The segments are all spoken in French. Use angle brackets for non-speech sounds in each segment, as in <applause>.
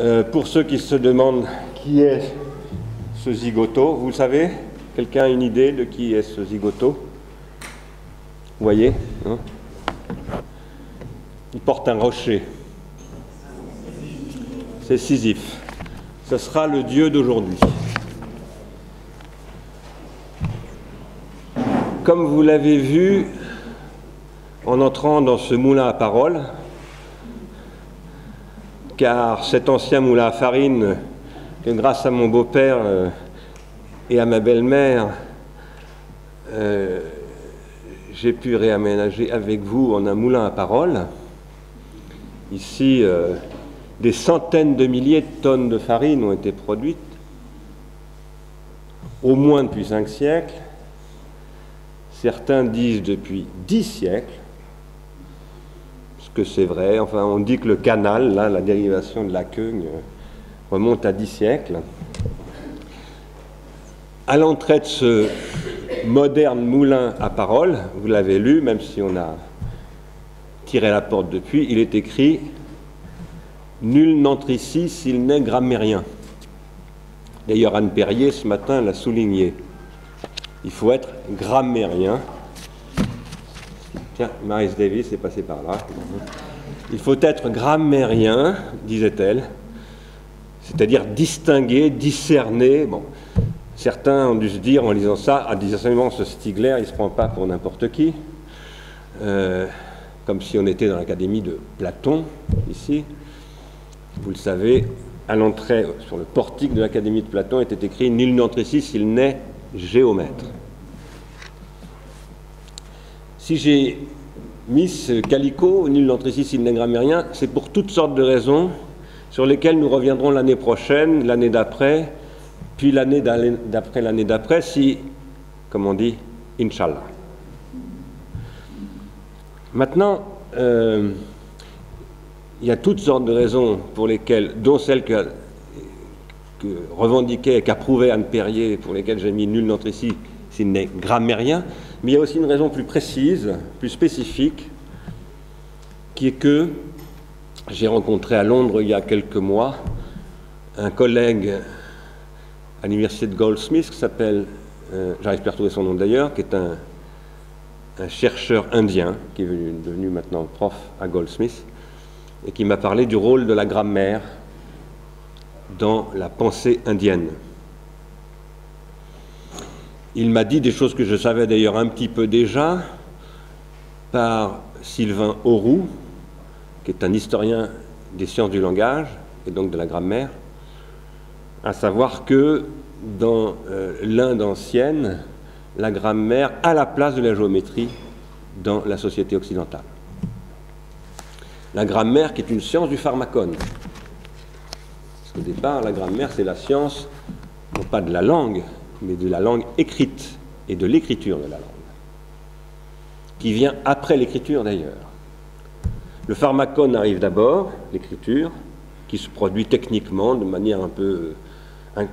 Euh, pour ceux qui se demandent qui est ce zigoto, vous le savez Quelqu'un a une idée de qui est ce zigoto? Vous voyez hein? Il porte un rocher. C'est Sisyphe. Ce sera le dieu d'aujourd'hui. Comme vous l'avez vu en entrant dans ce moulin à paroles, car cet ancien moulin à farine, que grâce à mon beau-père euh, et à ma belle-mère, euh, j'ai pu réaménager avec vous en un moulin à paroles. Ici, euh, des centaines de milliers de tonnes de farine ont été produites, au moins depuis cinq siècles. Certains disent depuis dix siècles c'est vrai. Enfin, on dit que le canal, là, la dérivation de la queue, euh, remonte à dix siècles. À l'entrée de ce moderne moulin à parole, vous l'avez lu, même si on a tiré la porte depuis, il est écrit Nul n'entre ici s'il n'est grammairien. D'ailleurs, Anne Perrier, ce matin, l'a souligné. Il faut être grammairien Tiens, Maris Davis est passé par là. Il faut être grammairien, disait-elle, c'est-à-dire distinguer, discerner. Bon, certains ont dû se dire en lisant ça, ah, discernement, ce Stigler, il ne se prend pas pour n'importe qui, euh, comme si on était dans l'académie de Platon, ici. Vous le savez, à l'entrée, sur le portique de l'académie de Platon, était écrit Nul n'entre ici s'il n'est géomètre. Si j'ai mis ce calico, nul n'entre ici s'il n'est grammairien, c'est pour toutes sortes de raisons sur lesquelles nous reviendrons l'année prochaine, l'année d'après, puis l'année d'après l'année d'après, si, comme on dit, Inch'Allah. Maintenant, euh, il y a toutes sortes de raisons pour lesquelles, dont celle que, revendiquait et qu'approuvait Anne Perrier, pour lesquelles j'ai mis nul n'entre ici s'il n'est grammairien, mais il y a aussi une raison plus précise, plus spécifique, qui est que j'ai rencontré à Londres il y a quelques mois un collègue à l'université de Goldsmith qui s'appelle, euh, j'arrive plus à retrouver son nom d'ailleurs, qui est un, un, chercheur indien, qui est devenu maintenant prof à Goldsmith, et qui m'a parlé du rôle de la grammaire dans la pensée indienne. Il m'a dit des choses que je savais d'ailleurs un petit peu déjà par Sylvain Auroux, qui est un historien des sciences du langage et donc de la grammaire, à savoir que dans euh, l'Inde ancienne, la grammaire a la place de la géométrie dans la société occidentale. La grammaire qui est une science du pharmacone. Parce qu'au départ, la grammaire, c'est la science, non pas de la langue, mais de la langue écrite et de l'écriture de la langue, qui vient après l'écriture d'ailleurs. Le pharmacone arrive d'abord, l'écriture, qui se produit techniquement de manière un peu euh,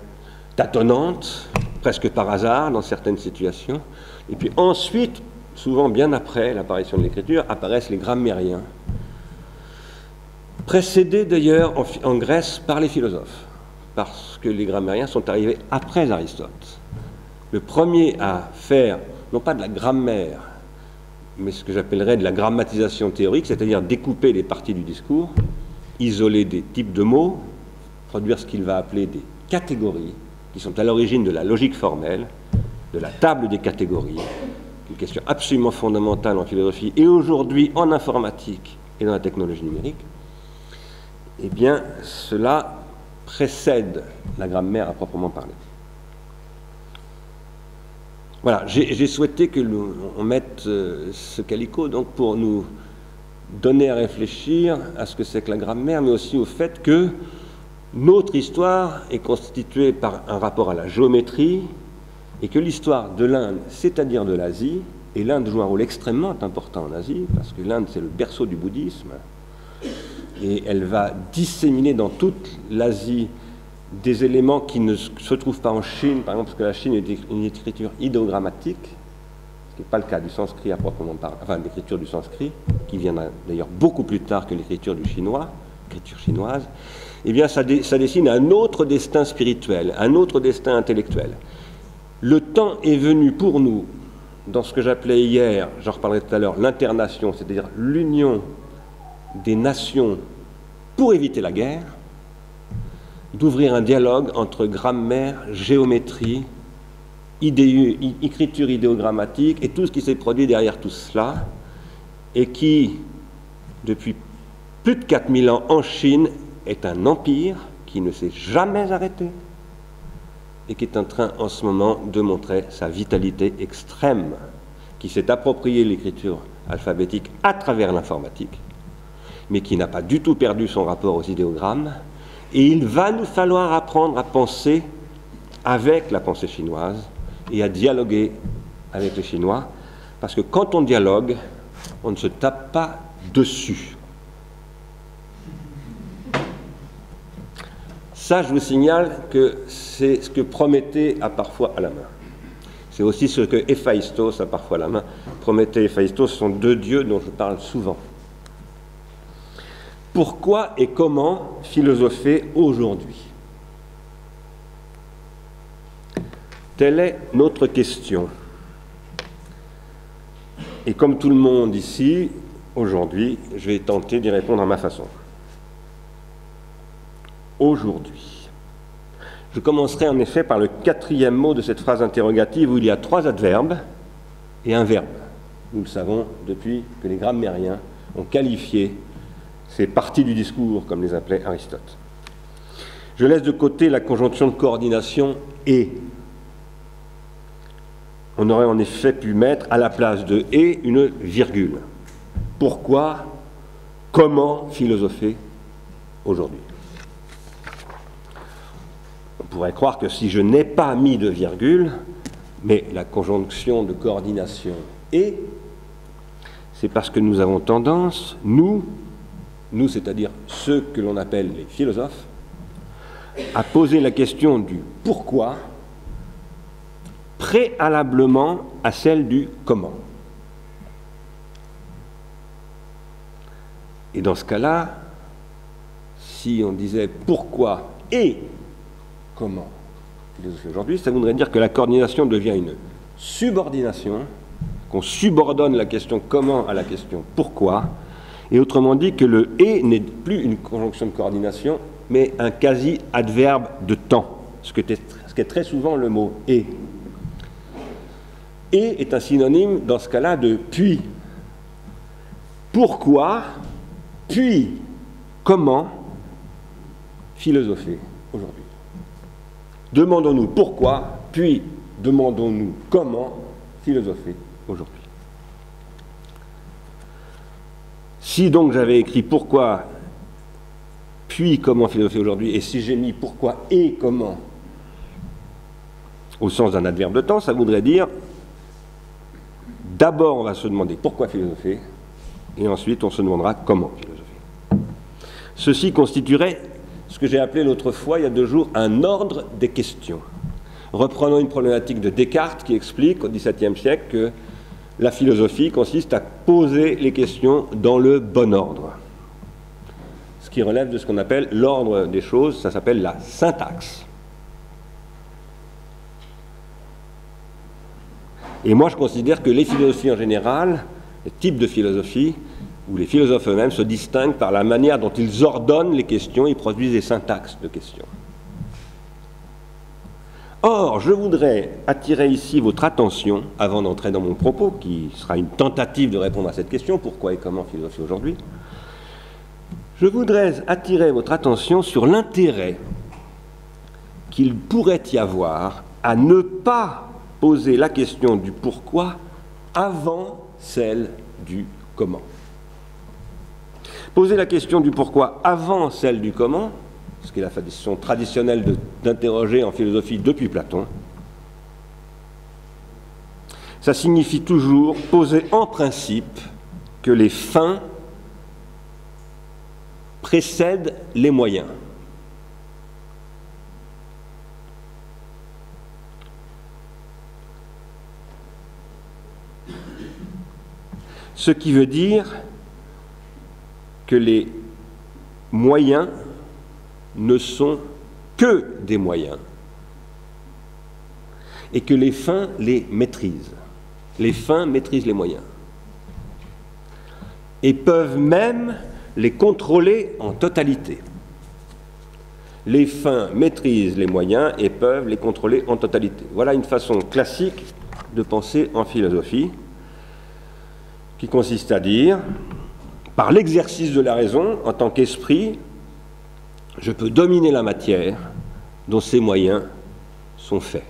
tâtonnante, presque par hasard dans certaines situations. Et puis ensuite, souvent bien après l'apparition de l'écriture, apparaissent les grammairiens, précédés d'ailleurs en Grèce par les philosophes parce que les grammairiens sont arrivés après Aristote. Le premier à faire, non pas de la grammaire, mais ce que j'appellerais de la grammatisation théorique, c'est-à-dire découper les parties du discours, isoler des types de mots, produire ce qu'il va appeler des catégories, qui sont à l'origine de la logique formelle, de la table des catégories, une question absolument fondamentale en philosophie et aujourd'hui en informatique et dans la technologie numérique, eh bien, cela précède la grammaire à proprement parler. Voilà, j'ai souhaité que l'on mette euh, ce calico donc pour nous donner à réfléchir à ce que c'est que la grammaire, mais aussi au fait que notre histoire est constituée par un rapport à la géométrie et que l'histoire de l'Inde, c'est-à-dire de l'Asie, et l'Inde joue un rôle extrêmement important en Asie, parce que l'Inde c'est le berceau du bouddhisme, et elle va disséminer dans toute l'Asie des éléments qui ne se trouvent pas en Chine, par exemple parce que la Chine est une écriture idéogrammatique, ce qui n'est pas le cas du sanskrit à proprement parler, enfin l'écriture du sanskrit, qui viendra d'ailleurs beaucoup plus tard que l'écriture du chinois, l'écriture chinoise, eh bien ça dessine un autre destin spirituel, un autre destin intellectuel. Le temps est venu pour nous, dans ce que j'appelais hier, j'en reparlerai tout à l'heure, l'internation, c'est-à-dire l'union des nations pour éviter la guerre, d'ouvrir un dialogue entre grammaire, géométrie, écriture idéogrammatique et tout ce qui s'est produit derrière tout cela, et qui, depuis plus de 4000 ans en Chine, est un empire qui ne s'est jamais arrêté et qui est en train en ce moment de montrer sa vitalité extrême, qui s'est approprié l'écriture alphabétique à travers l'informatique, mais qui n'a pas du tout perdu son rapport aux idéogrammes. Et il va nous falloir apprendre à penser avec la pensée chinoise et à dialoguer avec les Chinois, parce que quand on dialogue, on ne se tape pas dessus. Ça, je vous signale que c'est ce que Prométhée a parfois à la main. C'est aussi ce que Héphaïstos a parfois à la main. Prométhée et Héphaïstos sont deux dieux dont je parle souvent. Pourquoi et comment philosopher aujourd'hui? Telle est notre question. Et comme tout le monde ici, aujourd'hui, je vais tenter d'y répondre à ma façon. Aujourd'hui. Je commencerai en effet par le quatrième mot de cette phrase interrogative où il y a trois adverbes et un verbe. Nous le savons depuis que les grammairiens ont qualifié ces parties du discours, comme les appelait Aristote. Je laisse de côté la conjonction de coordination et on aurait en effet pu mettre à la place de et une virgule. Pourquoi? Comment philosopher aujourd'hui? On pourrait croire que si je n'ai pas mis de virgule, mais la conjonction de coordination et, c'est parce que nous avons tendance, nous, nous c'est-à-dire ceux que l'on appelle les philosophes, à poser la question du pourquoi préalablement à celle du comment. Et dans ce cas-là, si on disait pourquoi et comment aujourd'hui, ça voudrait dire que la coordination devient une subordination, qu'on subordonne la question comment à la question pourquoi, et autrement dit que le et n'est plus une conjonction de coordination, mais un quasi-adverbe de temps, ce, que ce qui est très souvent le mot et et est un synonyme dans ce cas-là de puis. Pourquoi, puis comment philosopher aujourd'hui? Demandons-nous pourquoi, puis demandons-nous comment philosopher aujourd'hui. Si donc j'avais écrit pourquoi, puis comment philosopher aujourd'hui, et si j'ai mis pourquoi et comment au sens d'un adverbe de temps, ça voudrait dire D'abord, on va se demander pourquoi philosopher, et ensuite on se demandera comment philosopher. Ceci constituerait ce que j'ai appelé l'autre fois, il y a deux jours, un ordre des questions. Reprenons une problématique de Descartes qui explique au XVIIe siècle que la philosophie consiste à poser les questions dans le bon ordre. Ce qui relève de ce qu'on appelle l'ordre des choses, ça s'appelle la syntaxe. Et moi, je considère que les philosophies en général, les types de philosophie, ou les philosophes eux-mêmes, se distinguent par la manière dont ils ordonnent les questions, ils produisent des syntaxes de questions. Or, je voudrais attirer ici votre attention, avant d'entrer dans mon propos, qui sera une tentative de répondre à cette question, pourquoi et comment philosopher aujourd'hui, je voudrais attirer votre attention sur l'intérêt qu'il pourrait y avoir à ne pas poser la question du pourquoi avant celle du comment. Poser la question du pourquoi avant celle du comment, ce qui est la façon traditionnelle d'interroger en philosophie depuis Platon, ça signifie toujours poser en principe que les fins précèdent les moyens. Ce qui veut dire que les moyens ne sont que des moyens et que les fins les maîtrisent. Les fins maîtrisent les moyens et peuvent même les contrôler en totalité. Les fins maîtrisent les moyens et peuvent les contrôler en totalité. Voilà une façon classique de penser en philosophie qui consiste à dire, par l'exercice de la raison, en tant qu'esprit, je peux dominer la matière dont ces moyens sont faits.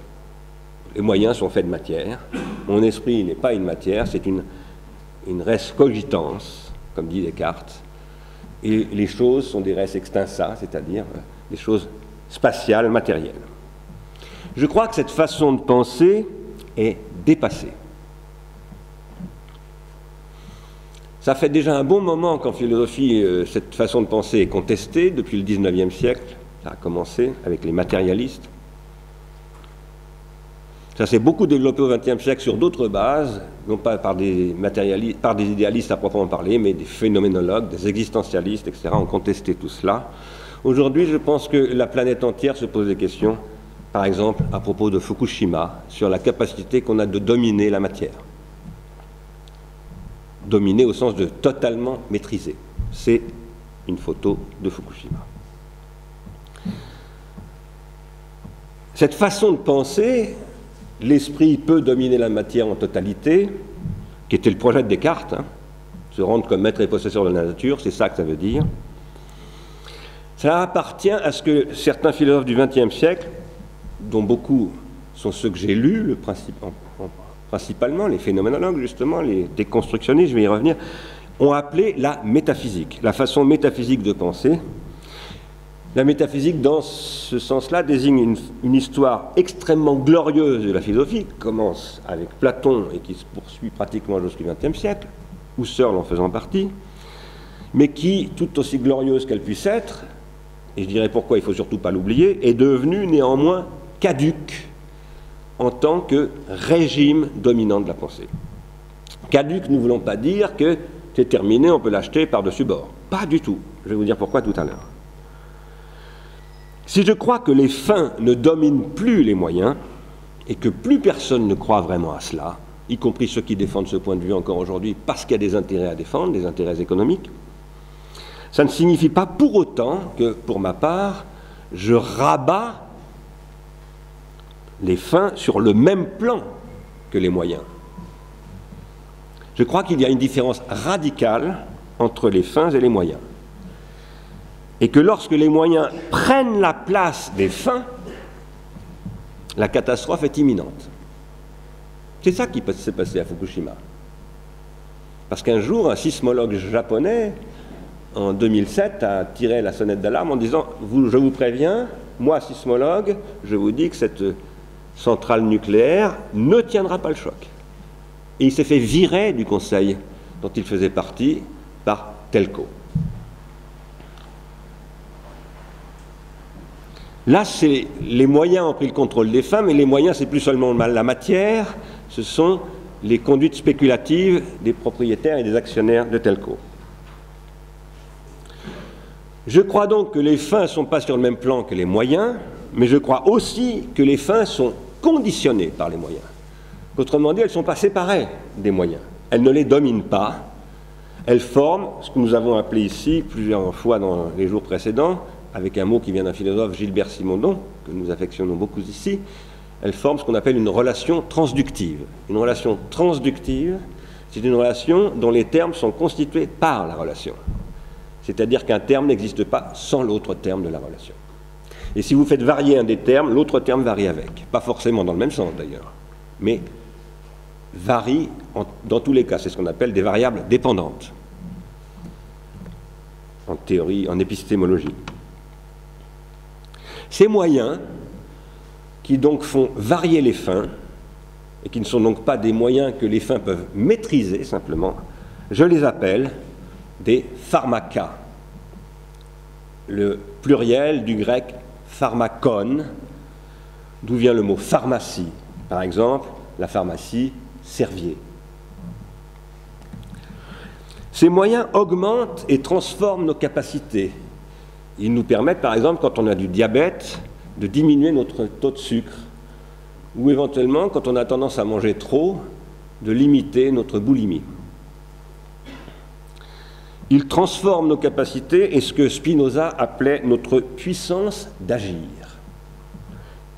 Les moyens sont faits de matière. Mon esprit n'est pas une matière, c'est une, une res cogitans, comme dit Descartes. Et les choses sont des res extensa, c'est-à-dire euh, des choses spatiales, matérielles. Je crois que cette façon de penser est dépassée. Ça fait déjà un bon moment qu'en philosophie, euh, cette façon de penser est contestée depuis le XIXe siècle. Ça a commencé avec les matérialistes. Ça s'est beaucoup développé au XXe siècle sur d'autres bases, non pas par des, matérialistes, par des idéalistes à proprement parler, mais des phénoménologues, des existentialistes, etc. ont contesté tout cela. Aujourd'hui, je pense que la planète entière se pose des questions, par exemple à propos de Fukushima, sur la capacité qu'on a de dominer la matière dominer au sens de totalement maîtriser. C'est une photo de Fukushima. Cette façon de penser, l'esprit peut dominer la matière en totalité, qui était le projet de Descartes, hein, se rendre comme maître et possesseur de la nature, c'est ça que ça veut dire. Ça appartient à ce que certains philosophes du XXe siècle, dont beaucoup sont ceux que j'ai lus, le principe, principalement les phénoménologues, justement, les déconstructionnistes, je vais y revenir, ont appelé la métaphysique, la façon métaphysique de penser. La métaphysique, dans ce sens-là, désigne une, histoire extrêmement glorieuse de la philosophie, qui commence avec Platon et qui se poursuit pratiquement jusqu'au XXe siècle, Husserl en faisant partie, mais qui, tout aussi glorieuse qu'elle puisse être, et je dirais pourquoi il ne faut surtout pas l'oublier, est devenue néanmoins caduque en tant que régime dominant de la pensée. Caduc, nous ne voulons pas dire que c'est terminé, on peut l'acheter par-dessus bord. Pas du tout. Je vais vous dire pourquoi tout à l'heure. Si je crois que les fins ne dominent plus les moyens, et que plus personne ne croit vraiment à cela, y compris ceux qui défendent ce point de vue encore aujourd'hui parce qu'il y a des intérêts à défendre, des intérêts économiques, ça ne signifie pas pour autant que, pour ma part, je rabats les fins sur le même plan que les moyens. Je crois qu'il y a une différence radicale entre les fins et les moyens. Et que lorsque les moyens prennent la place des fins, la catastrophe est imminente. C'est ça qui s'est passé à Fukushima. Parce qu'un jour, un sismologue japonais, en 2007, a tiré la sonnette d'alarme en disant Je vous préviens, moi, sismologue, je vous dis que cette centrale nucléaire ne tiendra pas le choc. Et il s'est fait virer du conseil dont il faisait partie par Telco. Là, c'est les moyens ont pris le contrôle des femmes, et les moyens, c'est plus seulement la matière, ce sont les conduites spéculatives des propriétaires et des actionnaires de Telco. Je crois donc que les fins ne sont pas sur le même plan que les moyens, mais je crois aussi que les fins sont conditionnées par les moyens. Autrement dit, elles ne sont pas séparées des moyens. Elles ne les dominent pas. Elles forment ce que nous avons appelé ici plusieurs fois dans les jours précédents, avec un mot qui vient d'un philosophe, Gilbert Simondon, que nous affectionnons beaucoup ici, elles forment ce qu'on appelle une relation transductive. Une relation transductive, c'est une relation dont les termes sont constitués par la relation. C'est-à-dire qu'un terme n'existe pas sans l'autre terme de la relation. Et si vous faites varier un des termes, l'autre terme varie avec. Pas forcément dans le même sens d'ailleurs, mais varie dans tous les cas. C'est ce qu'on appelle des variables dépendantes en théorie, en épistémologie. Ces moyens, qui donc font varier les fins, et qui ne sont donc pas des moyens que les fins peuvent maîtriser simplement, je les appelle des pharmacas. Le pluriel du grec pharmacon, d'où vient le mot pharmacie. Par exemple, la pharmacie Servier. Ces moyens augmentent et transforment nos capacités. Ils nous permettent, par exemple, quand on a du diabète, de diminuer notre taux de sucre, ou éventuellement, quand on a tendance à manger trop, de limiter notre boulimie. Ils transforment nos capacités et ce que Spinoza appelait notre puissance d'agir.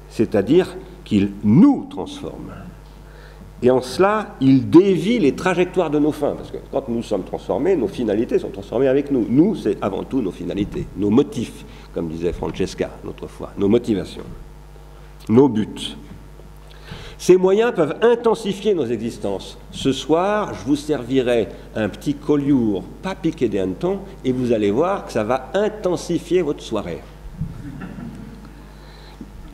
C'est-à-dire qu'ils nous transforment. Et en cela, ils dévient les trajectoires de nos fins. Parce que quand nous sommes transformés, nos finalités sont transformées avec nous. Nous, c'est avant tout nos finalités, nos motifs, comme disait Francesca l'autre fois, nos motivations, nos buts. Ces moyens peuvent intensifier nos existences. Ce soir, je vous servirai un petit collioure pas piqué d'un et vous allez voir que ça va intensifier votre soirée.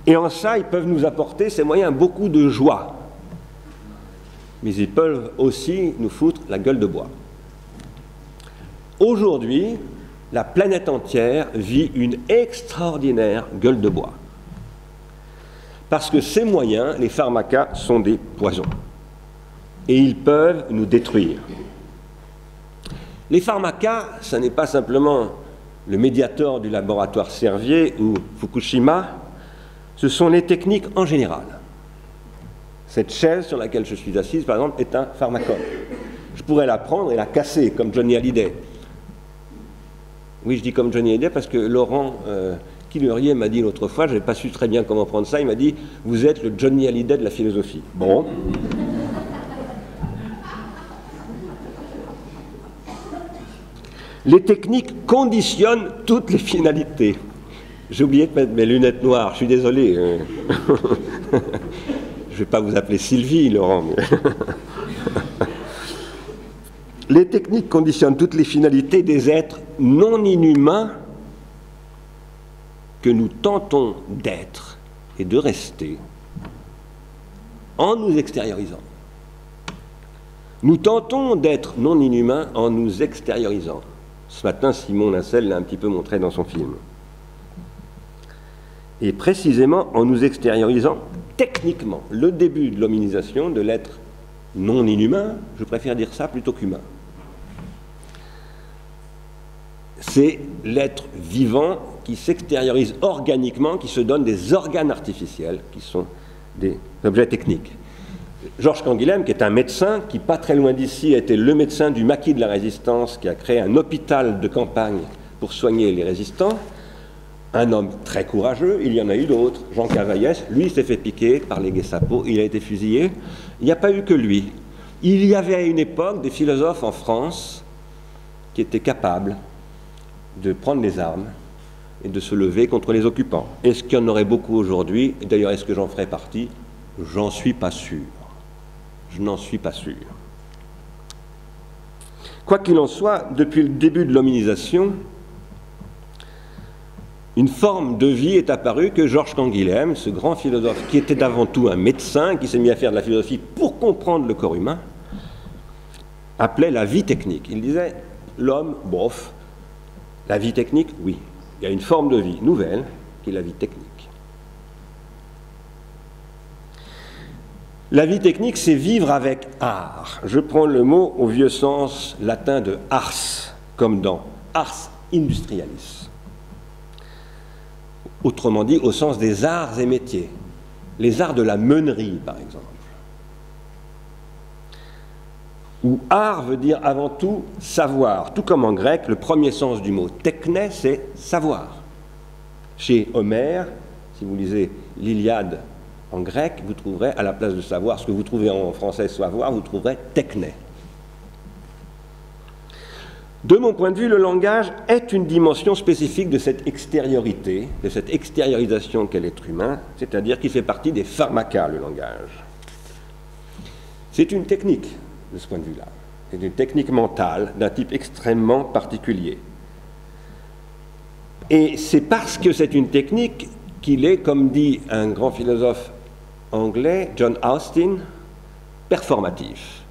Et en ça, ils peuvent nous apporter, ces moyens, beaucoup de joie. Mais ils peuvent aussi nous foutre la gueule de bois. Aujourd'hui, la planète entière vit une extraordinaire gueule de bois. Parce que ces moyens, les pharmacas, sont des poisons. Et ils peuvent nous détruire. Les pharmacas, ce n'est pas simplement le médiateur du laboratoire Servier ou Fukushima, ce sont les techniques en général. Cette chaise sur laquelle je suis assise, par exemple, est un pharmacone. Je pourrais la prendre et la casser, comme Johnny Hallyday. Oui, je dis comme Johnny Hallyday parce que Laurent euh, m'a dit l'autre fois, je n'avais pas su très bien comment prendre ça, il m'a dit Vous êtes le Johnny Hallyday de la philosophie. Bon. Les techniques conditionnent toutes les finalités. J'ai oublié de mettre mes lunettes noires, je suis désolé. Hein. <laughs> je ne vais pas vous appeler Sylvie, Laurent. <laughs> les techniques conditionnent toutes les finalités des êtres non inhumains que nous tentons d'être et de rester en nous extériorisant. Nous tentons d'être non inhumains en nous extériorisant. Ce matin, Simon Lincel l'a un petit peu montré dans son film. Et précisément en nous extériorisant techniquement le début de l'hominisation de l'être non inhumain, je préfère dire ça plutôt qu'humain. C'est l'être vivant qui s'extériorise organiquement, qui se donne des organes artificiels, qui sont des objets techniques. Georges Canguilhem, qui est un médecin, qui pas très loin d'ici été le médecin du maquis de la résistance, qui a créé un hôpital de campagne pour soigner les résistants, un homme très courageux, il y en a eu d'autres. Jean Cavaillès, lui, s'est fait piquer par les Gestapo, il a été fusillé. Il n'y a pas eu que lui. Il y avait à une époque des philosophes en France qui étaient capables de prendre les armes et de se lever contre les occupants. Est-ce qu'il y en aurait beaucoup aujourd'hui? D'ailleurs, est-ce que j'en ferai partie? J'en suis pas sûr. Je n'en suis pas sûr. Quoi qu'il en soit, depuis le début de l'hominisation, une forme de vie est apparue que Georges Canguilhem, ce grand philosophe qui était avant tout un médecin, qui s'est mis à faire de la philosophie pour comprendre le corps humain, appelait la vie technique. Il disait, l'homme, bof, la vie technique, oui, il y a une forme de vie nouvelle qui est la vie technique. La vie technique, c'est vivre avec art. Je prends le mot au vieux sens latin de ars, comme dans ars industrialis. Autrement dit, au sens des arts et métiers. Les arts de la meunerie, par exemple. Où art veut dire avant tout savoir. Tout comme en grec, le premier sens du mot techné, c'est savoir. Chez Homère, si vous lisez l'Iliade en grec, vous trouverez à la place de savoir ce que vous trouvez en français savoir, vous trouverez techné. De mon point de vue, le langage est une dimension spécifique de cette extériorité, de cette extériorisation qu'est l'être humain, c'est-à-dire qui fait partie des pharmacas, le langage. C'est une technique, de ce point de vue-là. C'est une technique mentale d'un type extrêmement particulier. Et c'est parce que c'est une technique qu'il est, comme dit un grand philosophe anglais, John Austin, performatif.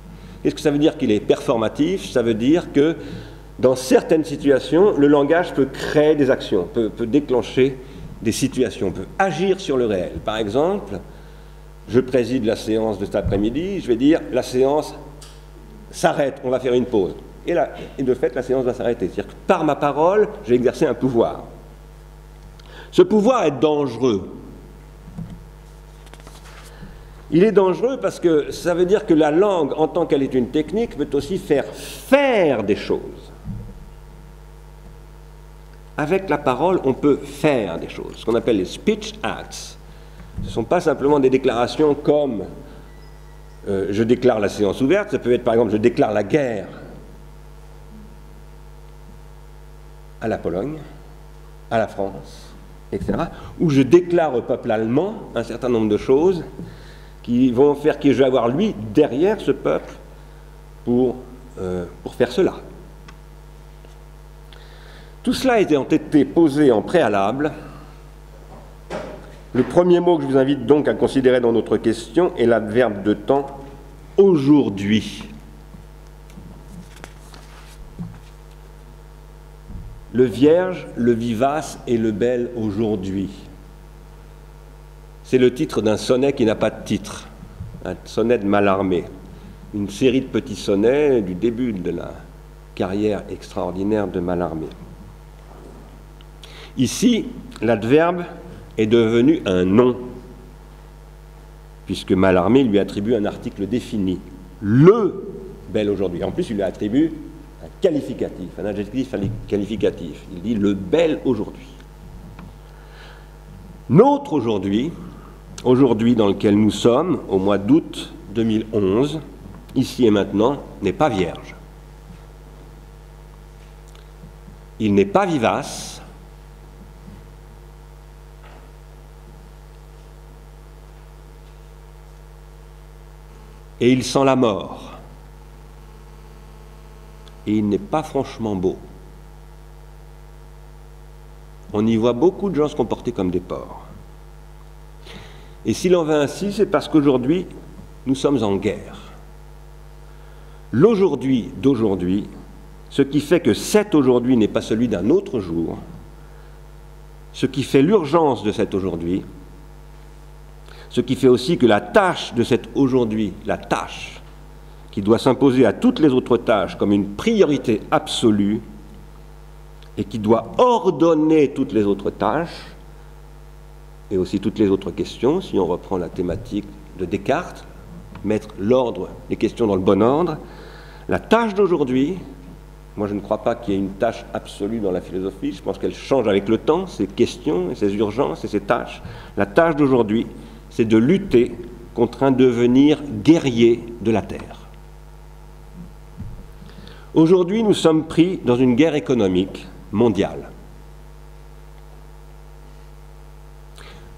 Qu'est-ce que ça veut dire qu'il est performatif? Ça veut dire que dans certaines situations, le langage peut créer des actions, peut, peut déclencher des situations, peut agir sur le réel. Par exemple, je préside la séance de cet après-midi, je vais dire la séance s'arrête, on va faire une pause. Et, là, et de fait, la séance va s'arrêter. C'est-à-dire que par ma parole, j'ai exercé un pouvoir. Ce pouvoir est dangereux. Il est dangereux parce que ça veut dire que la langue, en tant qu'elle est une technique, peut aussi faire faire des choses. Avec la parole, on peut faire des choses, ce qu'on appelle les speech acts. Ce ne sont pas simplement des déclarations comme euh, je déclare la séance ouverte, ça peut être par exemple je déclare la guerre à la Pologne, à la France, etc. Ou je déclare au peuple allemand un certain nombre de choses qui vont faire que je vais avoir lui derrière ce peuple pour, euh, pour faire cela. Tout cela a été posé en préalable. Le premier mot que je vous invite donc à considérer dans notre question est l'adverbe de temps aujourd'hui. Le vierge, le vivace et le bel aujourd'hui. C'est le titre d'un sonnet qui n'a pas de titre, un sonnet de Mallarmé, une série de petits sonnets du début de la carrière extraordinaire de Mallarmé. Ici, l'adverbe est devenu un nom, puisque Mallarmé lui attribue un article défini, le bel aujourd'hui. En plus, il lui attribue un qualificatif, un adjectif qualificatif. Il dit le bel aujourd'hui. Notre aujourd'hui, aujourd'hui dans lequel nous sommes, au mois d'août 2011, ici et maintenant, n'est pas vierge. Il n'est pas vivace. Et il sent la mort. Et il n'est pas franchement beau. On y voit beaucoup de gens se comporter comme des porcs. Et s'il en va ainsi, c'est parce qu'aujourd'hui, nous sommes en guerre. L'aujourd'hui d'aujourd'hui, ce qui fait que cet aujourd'hui n'est pas celui d'un autre jour, ce qui fait l'urgence de cet aujourd'hui, ce qui fait aussi que la tâche de cet aujourd'hui, la tâche qui doit s'imposer à toutes les autres tâches comme une priorité absolue et qui doit ordonner toutes les autres tâches, et aussi toutes les autres questions, si on reprend la thématique de Descartes, mettre l'ordre, les questions dans le bon ordre. La tâche d'aujourd'hui, moi je ne crois pas qu'il y ait une tâche absolue dans la philosophie, je pense qu'elle change avec le temps, ses questions, et ses urgences et ses tâches. La tâche d'aujourd'hui, c'est de lutter contre un devenir guerrier de la Terre. Aujourd'hui, nous sommes pris dans une guerre économique mondiale.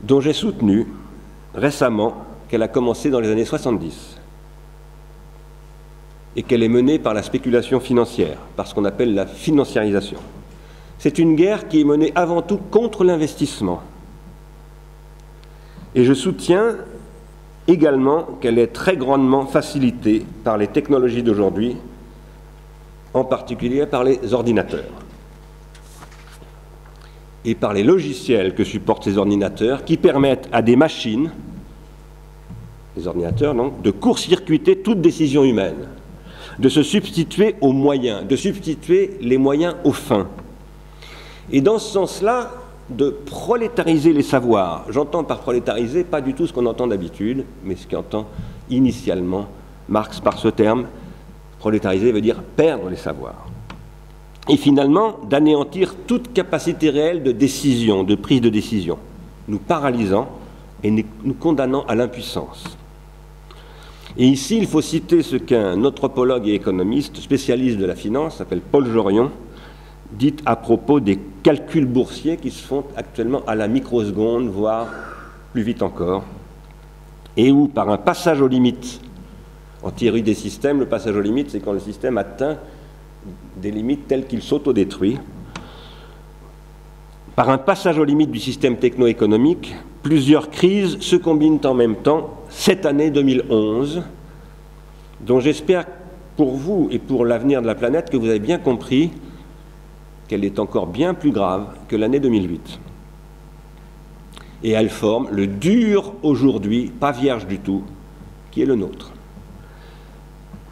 dont j'ai soutenu récemment qu'elle a commencé dans les années 70 et qu'elle est menée par la spéculation financière, par ce qu'on appelle la financiarisation. C'est une guerre qui est menée avant tout contre l'investissement. Et je soutiens également qu'elle est très grandement facilitée par les technologies d'aujourd'hui, en particulier par les ordinateurs et par les logiciels que supportent ces ordinateurs qui permettent à des machines, les ordinateurs donc, de court-circuiter toute décision humaine, de se substituer aux moyens, de substituer les moyens aux fins. Et dans ce sens-là, de prolétariser les savoirs. J'entends par prolétariser pas du tout ce qu'on entend d'habitude, mais ce qu'entend initialement Marx par ce terme. Prolétariser veut dire perdre les savoirs et finalement d'anéantir toute capacité réelle de décision, de prise de décision, nous paralysant et nous condamnant à l'impuissance. Et ici, il faut citer ce qu'un anthropologue et économiste spécialiste de la finance, s'appelle Paul Jorion, dit à propos des calculs boursiers qui se font actuellement à la microseconde, voire plus vite encore, et où, par un passage aux limites, en théorie des systèmes, le passage aux limites, c'est quand le système atteint des limites telles qu'il s'autodétruit. Par un passage aux limites du système techno-économique, plusieurs crises se combinent en même temps cette année 2011, dont j'espère pour vous et pour l'avenir de la planète que vous avez bien compris qu'elle est encore bien plus grave que l'année 2008. Et elle forme le dur aujourd'hui, pas vierge du tout, qui est le nôtre.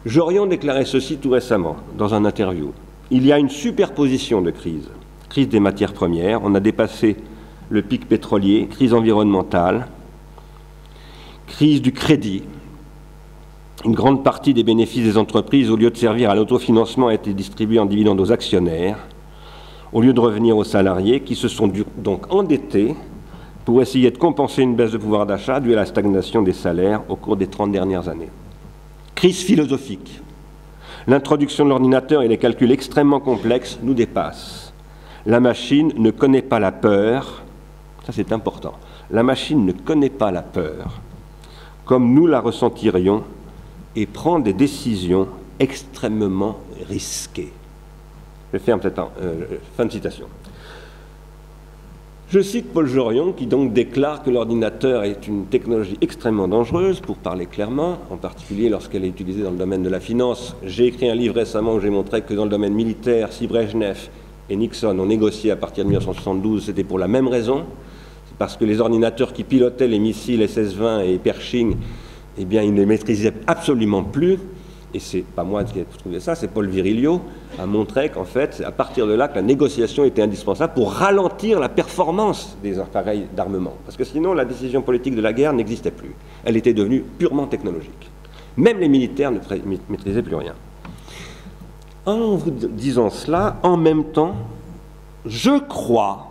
Jorion déclarait ceci tout récemment dans un interview. Il y a une superposition de crises. Crise des matières premières, on a dépassé le pic pétrolier, crise environnementale, crise du crédit. Une grande partie des bénéfices des entreprises, au lieu de servir à l'autofinancement, a été distribuée en dividendes aux actionnaires, au lieu de revenir aux salariés qui se sont donc endettés pour essayer de compenser une baisse de pouvoir d'achat due à la stagnation des salaires au cours des 30 dernières années. Crise philosophique. L'introduction de l'ordinateur et les calculs extrêmement complexes nous dépassent. La machine ne connaît pas la peur, ça c'est important, la machine ne connaît pas la peur comme nous la ressentirions et prend des décisions extrêmement risquées. Je ferme cette euh, fin de citation. Je cite Paul Jorion qui donc déclare que l'ordinateur est une technologie extrêmement dangereuse, pour parler clairement, en particulier lorsqu'elle est utilisée dans le domaine de la finance. J'ai écrit un livre récemment où j'ai montré que dans le domaine militaire, si Brezhnev et Nixon ont négocié à partir de 1972, c'était pour la même raison, c'est parce que les ordinateurs qui pilotaient les missiles SS-20 et Pershing, eh bien, ils ne les maîtrisaient absolument plus, et c'est pas moi qui ai trouvé ça, c'est Paul Virilio, a montré qu'en fait, c'est à partir de là que la négociation était indispensable pour ralentir la performance des appareils d'armement. Parce que sinon, la décision politique de la guerre n'existait plus. Elle était devenue purement technologique. Même les militaires ne maîtrisaient plus rien. En vous disant cela, en même temps, je crois,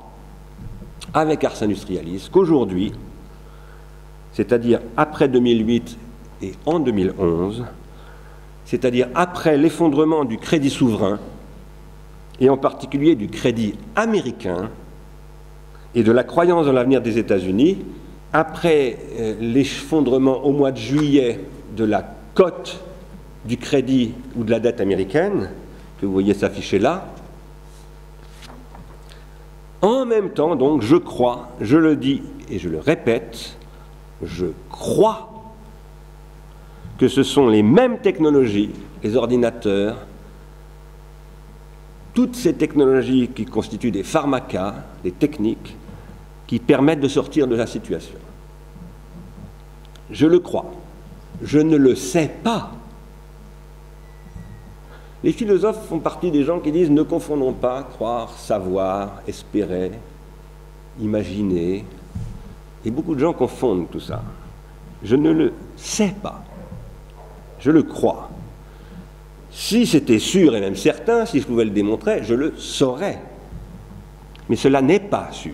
avec Ars Industrialis, qu'aujourd'hui, c'est-à-dire après 2008 et en 2011, c'est-à-dire après l'effondrement du crédit souverain, et en particulier du crédit américain, et de la croyance dans l'avenir des États-Unis, après euh, l'effondrement au mois de juillet de la cote du crédit ou de la dette américaine, que vous voyez s'afficher là, en même temps, donc, je crois, je le dis et je le répète, je crois que ce sont les mêmes technologies, les ordinateurs, toutes ces technologies qui constituent des pharmacas, des techniques, qui permettent de sortir de la situation. Je le crois. Je ne le sais pas. Les philosophes font partie des gens qui disent ne confondons pas croire, savoir, espérer, imaginer. Et beaucoup de gens confondent tout ça. Je ne le sais pas je le crois. Si c'était sûr et même certain, si je pouvais le démontrer, je le saurais. Mais cela n'est pas sûr.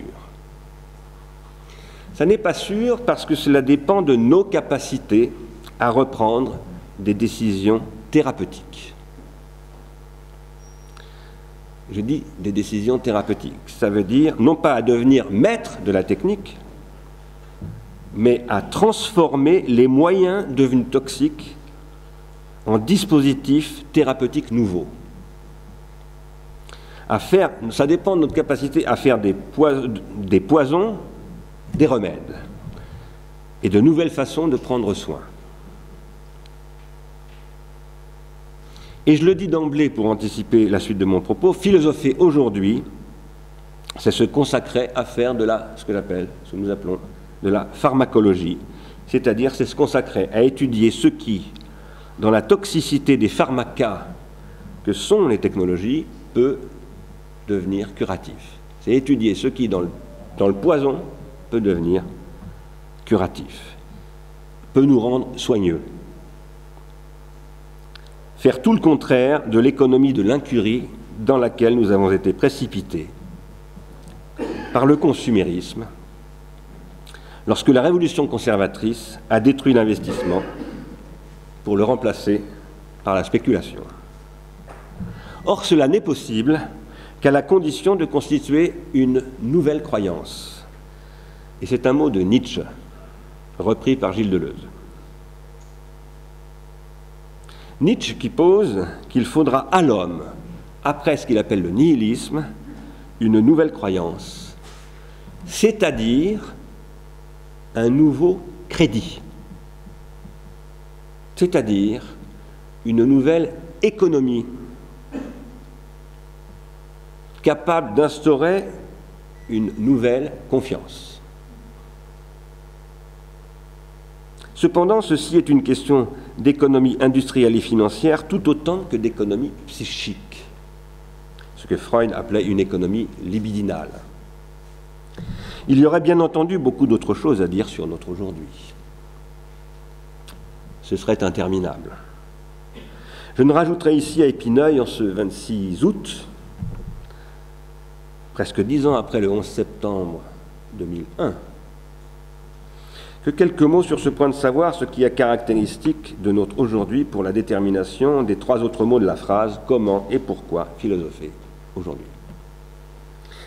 Ça n'est pas sûr parce que cela dépend de nos capacités à reprendre des décisions thérapeutiques. Je dis des décisions thérapeutiques. Ça veut dire non pas à devenir maître de la technique, mais à transformer les moyens devenus toxiques en dispositifs thérapeutiques nouveaux. À ça dépend de notre capacité à faire des, des poisons des remèdes et de nouvelles façons de prendre soin. Et je le dis d'emblée pour anticiper la suite de mon propos, philosopher aujourd'hui, c'est se consacrer à faire de la, ce que j'appelle, ce que nous appelons, de la pharmacologie, c'est-à-dire c'est se consacrer à étudier ce qui, dans la toxicité des pharmacas que sont les technologies peut devenir curatif. C'est étudier ce qui, dans le, dans le poison, peut devenir curatif, peut nous rendre soigneux. Faire tout le contraire de l'économie de l'incurie dans laquelle nous avons été précipités par le consumérisme, lorsque la révolution conservatrice a détruit l'investissement pour le remplacer par la spéculation. Or, cela n'est possible qu'à la condition de constituer une nouvelle croyance. Et c'est un mot de Nietzsche, repris par Gilles Deleuze. Nietzsche qui pose qu'il faudra à l'homme, après ce qu'il appelle le nihilisme, une nouvelle croyance, c'est-à-dire un nouveau crédit c'est-à-dire une nouvelle économie capable d'instaurer une nouvelle confiance. Cependant, ceci est une question d'économie industrielle et financière tout autant que d'économie psychique, ce que Freud appelait une économie libidinale. Il y aurait bien entendu beaucoup d'autres choses à dire sur notre aujourd'hui. Ce serait interminable. Je ne rajouterai ici à Épineuil, en ce 26 août, presque dix ans après le 11 septembre 2001, que quelques mots sur ce point de savoir ce qui est caractéristique de notre aujourd'hui pour la détermination des trois autres mots de la phrase comment et pourquoi philosopher aujourd'hui.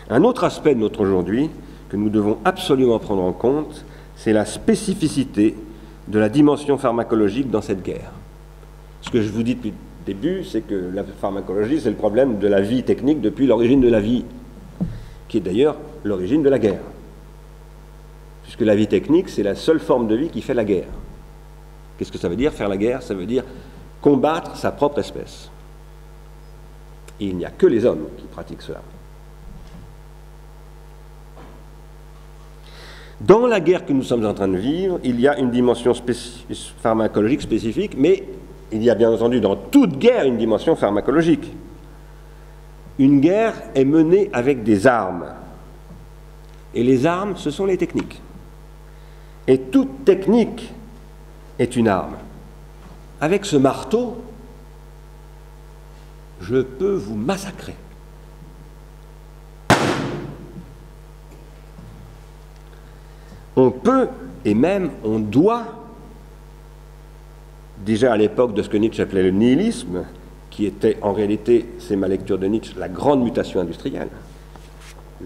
Un autre aspect de notre aujourd'hui que nous devons absolument prendre en compte, c'est la spécificité de la dimension pharmacologique dans cette guerre. Ce que je vous dis depuis le début, c'est que la pharmacologie, c'est le problème de la vie technique depuis l'origine de la vie, qui est d'ailleurs l'origine de la guerre puisque la vie technique, c'est la seule forme de vie qui fait la guerre. Qu'est-ce que ça veut dire faire la guerre? Ça veut dire combattre sa propre espèce. Il n'y a que les hommes qui pratiquent cela. Dans la guerre que nous sommes en train de vivre, il y a une dimension pharmacologique spécifique, mais il y a bien entendu dans toute guerre une dimension pharmacologique. Une guerre est menée avec des armes. Et les armes, ce sont les techniques. Et toute technique est une arme. Avec ce marteau, je peux vous massacrer. On peut, et même on doit, déjà à l'époque de ce que Nietzsche appelait le nihilisme, qui était en réalité, c'est ma lecture de Nietzsche, la grande mutation industrielle,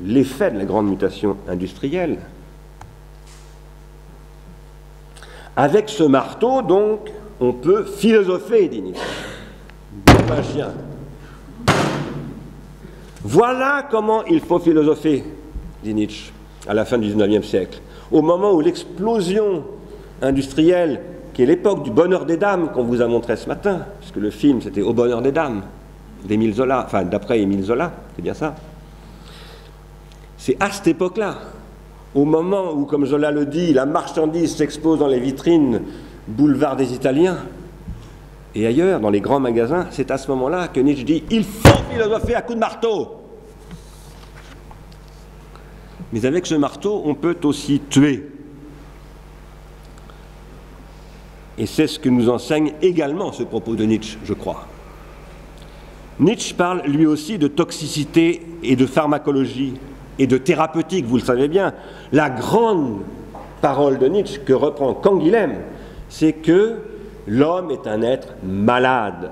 l'effet de la grande mutation industrielle, Avec ce marteau, donc, on peut philosopher, dit Nietzsche. Voilà comment il faut philosopher, dit Nietzsche, à la fin du XIXe siècle. Au moment où l'explosion industrielle, qui est l'époque du bonheur des dames qu'on vous a montré ce matin, puisque le film c'était Au bonheur des dames, d'Émile Zola, enfin d'après Émile Zola, c'est bien ça. C'est à cette époque-là au moment où, comme Zola le dit, la marchandise s'expose dans les vitrines boulevard des Italiens et ailleurs, dans les grands magasins, c'est à ce moment-là que Nietzsche dit il faut philosopher à coups de marteau. Mais avec ce marteau, on peut aussi tuer. Et c'est ce que nous enseigne également ce propos de Nietzsche, je crois. Nietzsche parle lui aussi de toxicité et de pharmacologie et de thérapeutique, vous le savez bien. La grande parole de Nietzsche que reprend Canguilhem, c'est que l'homme est un être malade,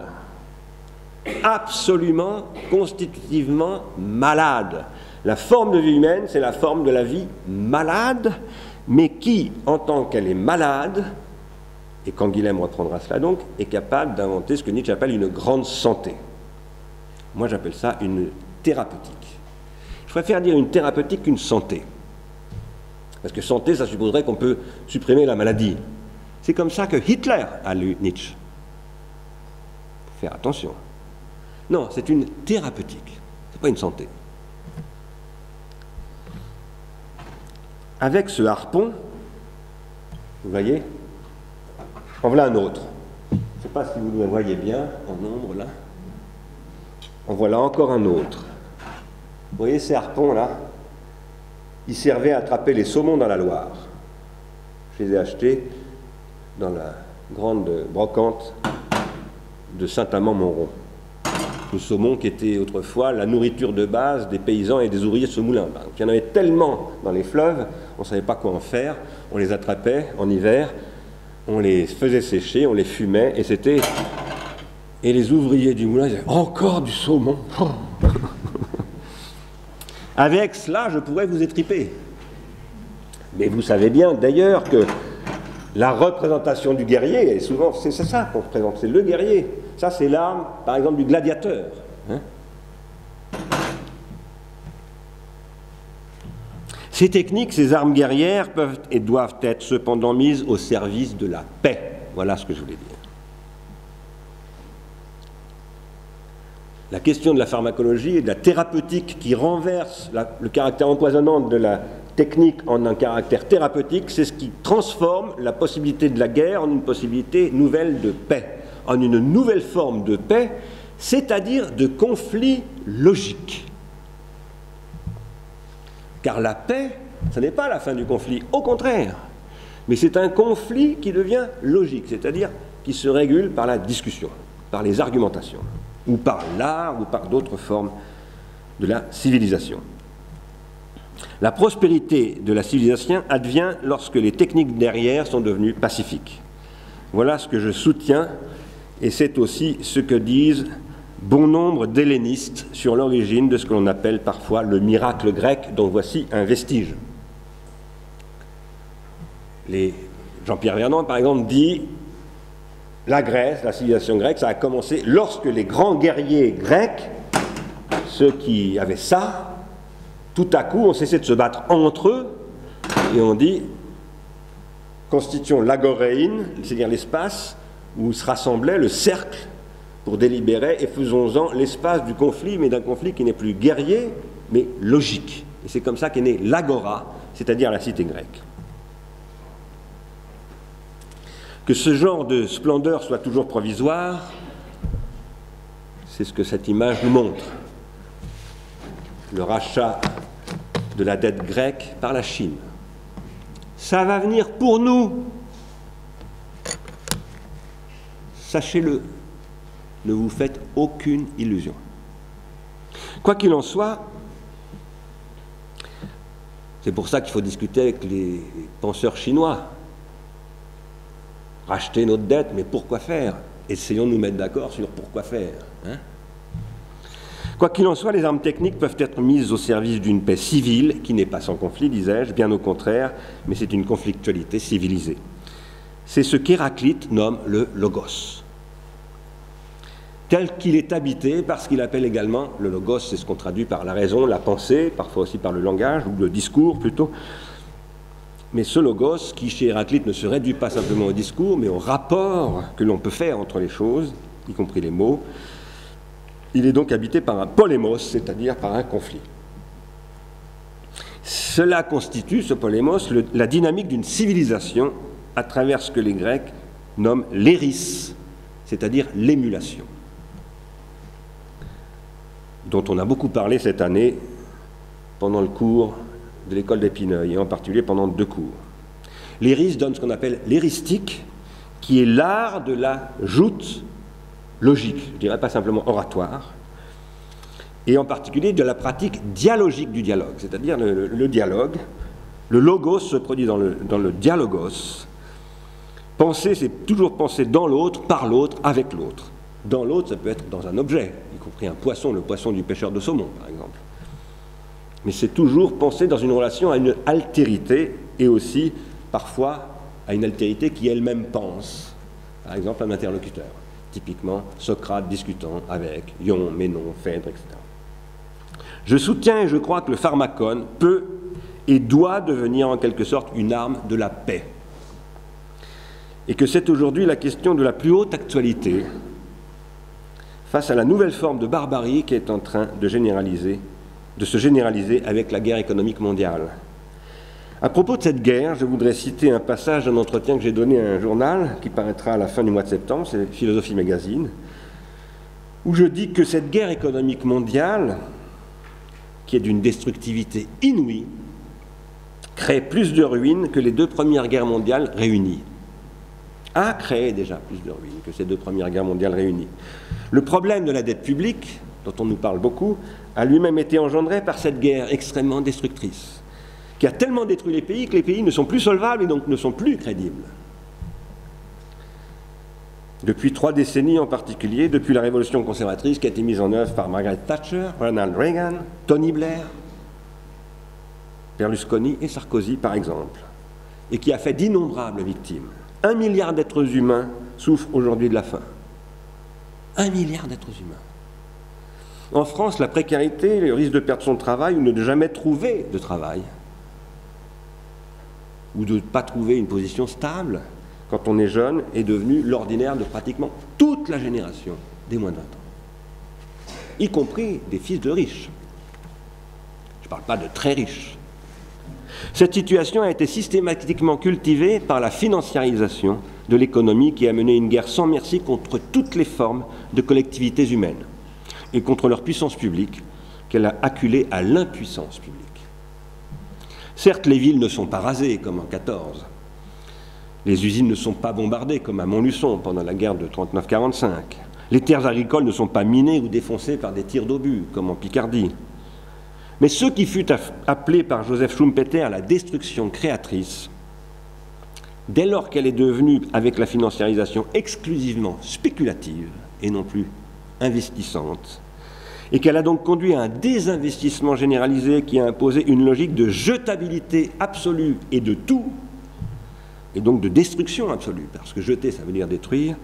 absolument, constitutivement malade. La forme de vie humaine, c'est la forme de la vie malade, mais qui, en tant qu'elle est malade, et Canguilhem reprendra cela donc, est capable d'inventer ce que Nietzsche appelle une grande santé. Moi j'appelle ça une thérapeutique. Je préfère dire une thérapeutique qu'une santé. Parce que santé, ça supposerait qu'on peut supprimer la maladie. C'est comme ça que Hitler a lu Nietzsche. Faire attention. Non, c'est une thérapeutique. Ce n'est pas une santé. Avec ce harpon, vous voyez, en voilà un autre. Je ne sais pas si vous le voyez bien en nombre là. En voilà encore un autre. Vous voyez ces harpons là Ils servaient à attraper les saumons dans la Loire. Je les ai achetés dans la grande brocante de Saint-Amand-Montrond. Le saumon qui était autrefois la nourriture de base des paysans et des ouvriers de ce moulin. il y en avait tellement dans les fleuves, on ne savait pas quoi en faire. On les attrapait en hiver, on les faisait sécher, on les fumait, et c'était. Et les ouvriers du moulin disaient Encore du saumon <laughs> Avec cela, je pourrais vous étriper. Mais vous savez bien d'ailleurs que la représentation du guerrier, et souvent c'est ça qu'on représente, c'est le guerrier. Ça, c'est l'arme, par exemple, du gladiateur. Hein. Ces techniques, ces armes guerrières peuvent et doivent être cependant mises au service de la paix. Voilà ce que je voulais dire. la question de la pharmacologie et de la thérapeutique qui renverse le caractère empoisonnant de la technique en un caractère thérapeutique, c'est ce qui transforme la possibilité de la guerre en une possibilité nouvelle de paix, en une nouvelle forme de paix, c'est-à-dire de conflit logique. Car la paix, Ce n'est pas la fin du conflit, au contraire. Mais c'est un conflit qui devient logique, c'est-à-dire qui se régule par la discussion, par les argumentations, ou par l'art, ou par d'autres formes de la civilisation. La prospérité de la civilisation advient lorsque les techniques derrière sont devenues pacifiques. Voilà ce que je soutiens, et c'est aussi ce que disent bon nombre d'hellénistes sur l'origine de ce que l'on appelle parfois le miracle grec, dont voici un vestige. Jean-Pierre Vernon, par exemple, dit la Grèce, la civilisation grecque, ça a commencé lorsque les grands guerriers grecs, ceux qui avaient ça, tout à coup ont cessé de se battre entre eux et on dit constituons l'agoréine, c'est-à-dire l'espace où se rassemblait le cercle pour délibérer et faisons-en l'espace du conflit, mais d'un conflit qui n'est plus guerrier, mais logique. Et c'est comme ça qu'est né l'agora, c'est-à-dire la cité grecque. Que ce genre de splendeur soit toujours provisoire, c'est ce que cette image nous montre. Le rachat de la dette grecque par la Chine. Ça va venir pour nous. Sachez-le, ne vous faites aucune illusion. Quoi qu'il en soit, c'est pour ça qu'il faut discuter avec les penseurs chinois. Racheter notre dette, mais pourquoi faire? Essayons de nous mettre d'accord sur pourquoi faire. Hein? Quoi qu'il en soit, les armes techniques peuvent être mises au service d'une paix civile qui n'est pas sans conflit, disais-je, bien au contraire, mais c'est une conflictualité civilisée. C'est ce qu'Héraclite nomme le logos tel qu'il est habité par ce qu'il appelle également le logos, c'est ce qu'on traduit par la raison, la pensée, parfois aussi par le langage, ou le discours plutôt. Mais ce logos, qui chez Héraclite ne se réduit pas simplement au discours, mais au rapport que l'on peut faire entre les choses, y compris les mots, il est donc habité par un polémos, c'est-à-dire par un conflit. Cela constitue, ce polémos, la dynamique d'une civilisation à travers ce que les Grecs nomment l'éris, c'est-à-dire l'émulation dont on a beaucoup parlé cette année pendant le cours de l'école d'Épineuil, et en particulier pendant deux cours. L'héris donne ce qu'on appelle l'héristique, qui est l'art de la joute logique, je dirais pas simplement oratoire, et en particulier de la pratique dialogique du dialogue, c'est-à-dire le, dialogue. Le logos se produit dans le dialogos. Penser, c'est toujours penser dans l'autre, par l'autre, avec l'autre. Dans l'autre, ça peut être dans un objet, y compris un poisson, le poisson du pêcheur de saumon, par exemple. Mais c'est toujours penser dans une relation à une altérité et aussi, parfois, à une altérité qui elle-même pense. Par exemple, un interlocuteur. Typiquement, Socrate discutant avec Ion, Ménon, Phèdre, etc. Je soutiens et je crois que le pharmacone peut et doit devenir en quelque sorte une arme de la paix. Et que c'est aujourd'hui la question de la plus haute actualité face à la nouvelle forme de barbarie qui est en train de, se généraliser avec la guerre économique mondiale. À propos de cette guerre, je voudrais citer un passage d'un entretien que j'ai donné à un journal qui paraîtra à la fin du mois de septembre, c'est Philosophie Magazine, où je dis que cette guerre économique mondiale, qui est d'une destructivité inouïe, crée plus de ruines que les deux premières guerres mondiales réunies. A créé déjà plus de ruines que ces deux premières guerres mondiales réunies. Le problème de la dette publique, dont on nous parle beaucoup, a lui-même été engendré par cette guerre extrêmement destructrice, qui a tellement détruit les pays que les pays ne sont plus solvables et donc ne sont plus crédibles. Depuis trois décennies en particulier, depuis la révolution conservatrice qui a été mise en œuvre par Margaret Thatcher, Ronald Reagan, Tony Blair, Berlusconi et Sarkozy par exemple, et qui a fait d'innombrables victimes. Un milliard d'êtres humains souffrent aujourd'hui de la faim. Un milliard d'êtres humains. En France, la précarité, le risque de perdre son travail ou de ne jamais trouver de travail, ou de ne pas trouver une position stable quand on est jeune, est devenu l'ordinaire de pratiquement toute la génération des moins de 20 ans, y compris des fils de riches. Je ne parle pas de très riches. Cette situation a été systématiquement cultivée par la financiarisation de l'économie qui a mené une guerre sans merci contre toutes les formes de collectivités humaines et contre leur puissance publique qu'elle a acculée à l'impuissance publique. Certes, les villes ne sont pas rasées comme en 14. Les usines ne sont pas bombardées comme à Montluçon pendant la guerre de 39-45. Les terres agricoles ne sont pas minées ou défoncées par des tirs d'obus comme en Picardie. Mais ce qui fut appelé par Joseph Schumpeter la destruction créatrice, dès lors qu'elle est devenue, avec la financiarisation, exclusivement spéculative et non plus investissante, et qu'elle a donc conduit à un désinvestissement généralisé qui a imposé une logique de jetabilité absolue et de tout, et donc de destruction absolue, parce que jeter, ça veut dire détruire,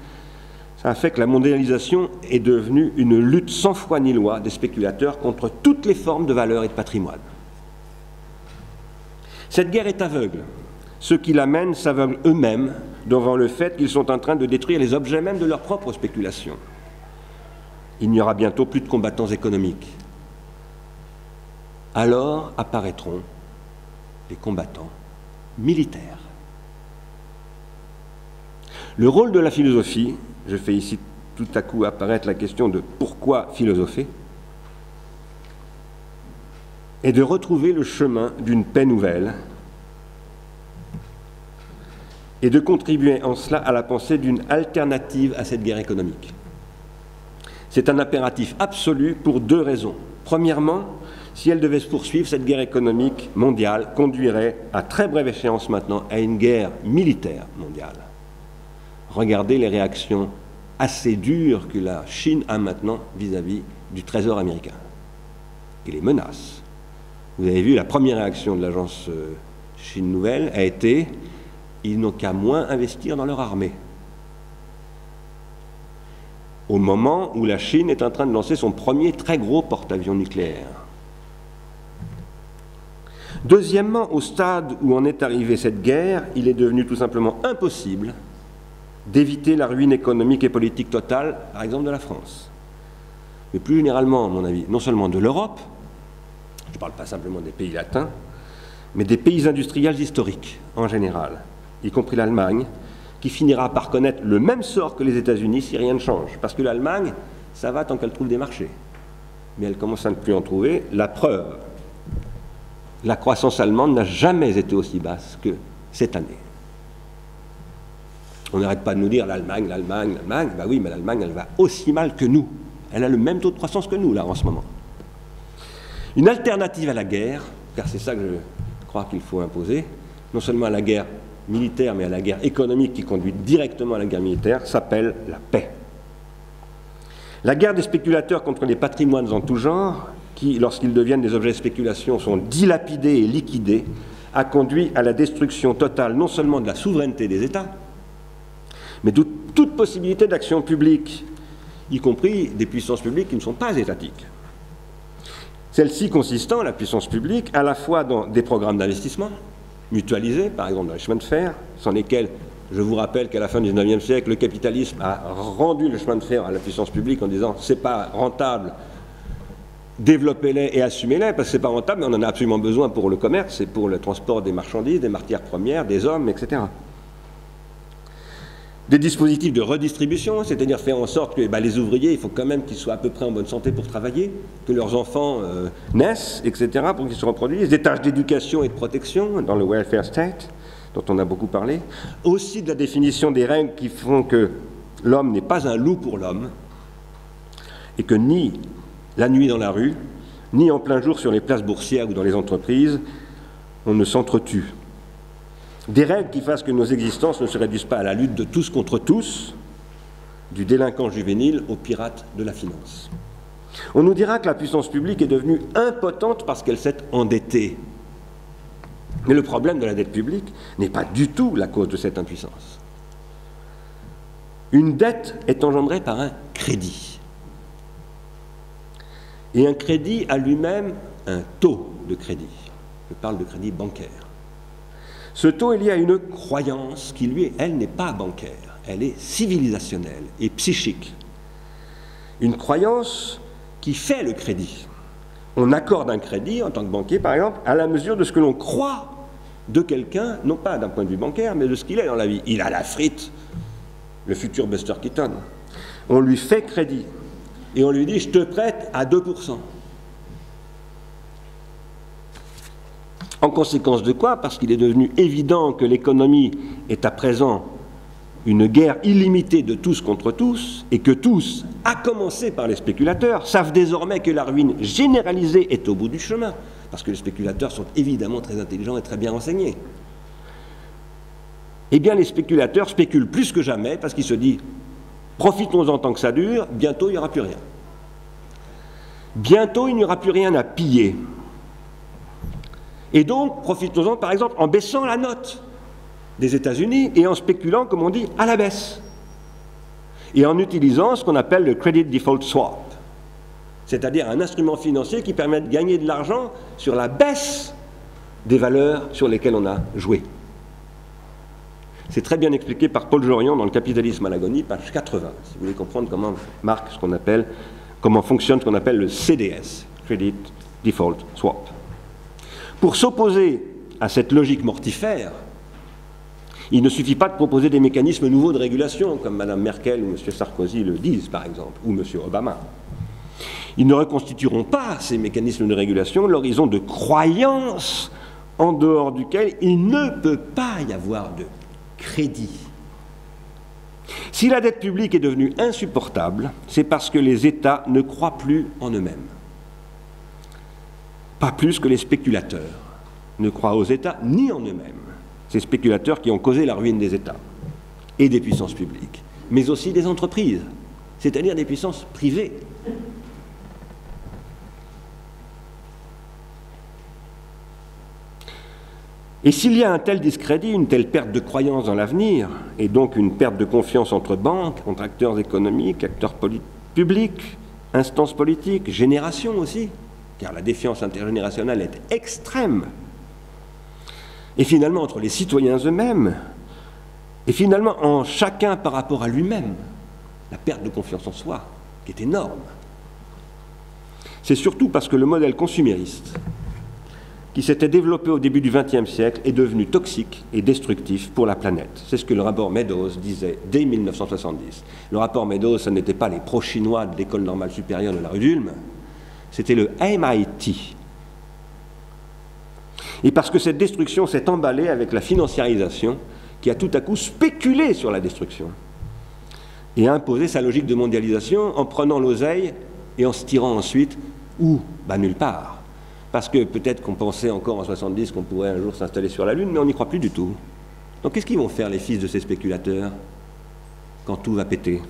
ça a fait que la mondialisation est devenue une lutte sans foi ni loi des spéculateurs contre toutes les formes de valeur et de patrimoine. Cette guerre est aveugle. Ceux qui la mènent s'aveuglent eux-mêmes devant le fait qu'ils sont en train de détruire les objets même de leur propre spéculation il n'y aura bientôt plus de combattants économiques. Alors apparaîtront les combattants militaires. Le rôle de la philosophie, je fais ici tout à coup apparaître la question de pourquoi philosopher, est de retrouver le chemin d'une paix nouvelle et de contribuer en cela à la pensée d'une alternative à cette guerre économique. C'est un impératif absolu pour deux raisons. Premièrement, si elle devait se poursuivre, cette guerre économique mondiale conduirait, à très brève échéance maintenant, à une guerre militaire mondiale. Regardez les réactions assez dures que la Chine a maintenant vis-à-vis du Trésor américain et les menaces. Vous avez vu, la première réaction de l'agence euh, Chine Nouvelle a été ils n'ont qu'à moins investir dans leur armée au moment où la Chine est en train de lancer son premier très gros porte-avions nucléaire. Deuxièmement, au stade où en est arrivée cette guerre, il est devenu tout simplement impossible d'éviter la ruine économique et politique totale, par exemple de la France. Mais plus généralement, à mon avis, non seulement de l'Europe, je ne parle pas simplement des pays latins, mais des pays industriels historiques en général, y compris l'Allemagne, qui finira par connaître le même sort que les États-Unis si rien ne change. Parce que l'Allemagne, ça va tant qu'elle trouve des marchés. Mais elle commence à ne plus en trouver. La preuve, la croissance allemande n'a jamais été aussi basse que cette année. On n'arrête pas de nous dire l'Allemagne, l'Allemagne, l'Allemagne. Ben oui, mais l'Allemagne, elle va aussi mal que nous. Elle a le même taux de croissance que nous, là, en ce moment. Une alternative à la guerre, car c'est ça que je crois qu'il faut imposer, non seulement à la guerre militaire, mais à la guerre économique qui conduit directement à la guerre militaire, s'appelle la paix. La guerre des spéculateurs contre les patrimoines en tout genre, qui, lorsqu'ils deviennent des objets de spéculation, sont dilapidés et liquidés, a conduit à la destruction totale non seulement de la souveraineté des États, mais de toute possibilité d'action publique, y compris des puissances publiques qui ne sont pas étatiques. Celle-ci consistant, la puissance publique, à la fois dans des programmes d'investissement, mutualisés, par exemple dans les chemins de fer, sans lesquels, je vous rappelle qu'à la fin du 19e siècle, le capitalisme a rendu le chemin de fer à la puissance publique en disant c'est pas rentable, développez-les et assumez-les, parce que c'est pas rentable, mais on en a absolument besoin pour le commerce et pour le transport des marchandises, des matières premières, des hommes, etc des dispositifs de redistribution, c'est-à-dire faire en sorte que bah, les ouvriers, il faut quand même qu'ils soient à peu près en bonne santé pour travailler, que leurs enfants euh, naissent, etc., pour qu'ils se reproduisent, des tâches d'éducation et de protection dans le welfare state, dont on a beaucoup parlé, aussi de la définition des règles qui font que l'homme n'est pas un loup pour l'homme, et que ni la nuit dans la rue, ni en plein jour sur les places boursières ou dans les entreprises, on ne s'entretue. Des règles qui fassent que nos existences ne se réduisent pas à la lutte de tous contre tous, du délinquant juvénile au pirate de la finance. On nous dira que la puissance publique est devenue impotente parce qu'elle s'est endettée. Mais le problème de la dette publique n'est pas du tout la cause de cette impuissance. Une dette est engendrée par un crédit. Et un crédit a lui-même un taux de crédit. Je parle de crédit bancaire. Ce taux est lié à une croyance qui, lui, elle, n'est pas bancaire, elle est civilisationnelle et psychique. Une croyance qui fait le crédit. On accorde un crédit en tant que banquier, par exemple, à la mesure de ce que l'on croit de quelqu'un, non pas d'un point de vue bancaire, mais de ce qu'il est dans la vie. Il a la frite, le futur Buster Keaton. On lui fait crédit et on lui dit je te prête à 2%. En conséquence de quoi Parce qu'il est devenu évident que l'économie est à présent une guerre illimitée de tous contre tous, et que tous, à commencer par les spéculateurs, savent désormais que la ruine généralisée est au bout du chemin, parce que les spéculateurs sont évidemment très intelligents et très bien renseignés. Eh bien, les spéculateurs spéculent plus que jamais, parce qu'ils se disent, profitons-en tant que ça dure, bientôt il n'y aura plus rien. Bientôt il n'y aura plus rien à piller. Et donc, profitons-en par exemple en baissant la note des États-Unis et en spéculant, comme on dit, à la baisse. Et en utilisant ce qu'on appelle le Credit Default Swap, c'est-à-dire un instrument financier qui permet de gagner de l'argent sur la baisse des valeurs sur lesquelles on a joué. C'est très bien expliqué par Paul Jorion dans le Capitalisme à l'agonie, page 80, si vous voulez comprendre comment marque ce qu'on appelle, comment fonctionne ce qu'on appelle le CDS, Credit Default Swap. Pour s'opposer à cette logique mortifère, il ne suffit pas de proposer des mécanismes nouveaux de régulation, comme Mme Merkel ou M. Sarkozy le disent, par exemple, ou M. Obama. Ils ne reconstitueront pas ces mécanismes de régulation l'horizon de croyance en dehors duquel il ne peut pas y avoir de crédit. Si la dette publique est devenue insupportable, c'est parce que les États ne croient plus en eux-mêmes. Pas plus que les spéculateurs ne croient aux États ni en eux-mêmes. Ces spéculateurs qui ont causé la ruine des États et des puissances publiques, mais aussi des entreprises, c'est-à-dire des puissances privées. Et s'il y a un tel discrédit, une telle perte de croyance dans l'avenir, et donc une perte de confiance entre banques, entre acteurs économiques, acteurs publics, instances politiques, générations aussi, car la défiance intergénérationnelle est extrême, et finalement entre les citoyens eux-mêmes, et finalement en chacun par rapport à lui-même, la perte de confiance en soi, qui est énorme. C'est surtout parce que le modèle consumériste, qui s'était développé au début du XXe siècle, est devenu toxique et destructif pour la planète. C'est ce que le rapport Meadows disait dès 1970. Le rapport Meadows, ce n'était pas les pro-chinois de l'école normale supérieure de la rue d'Ulm, c'était le MIT, et parce que cette destruction s'est emballée avec la financiarisation qui a tout à coup spéculé sur la destruction et a imposé sa logique de mondialisation en prenant l'oseille et en se tirant ensuite où bah, Nulle part. Parce que peut-être qu'on pensait encore en 70 qu'on pourrait un jour s'installer sur la Lune, mais on n'y croit plus du tout. Donc qu'est-ce qu'ils vont faire les fils de ces spéculateurs quand tout va péter?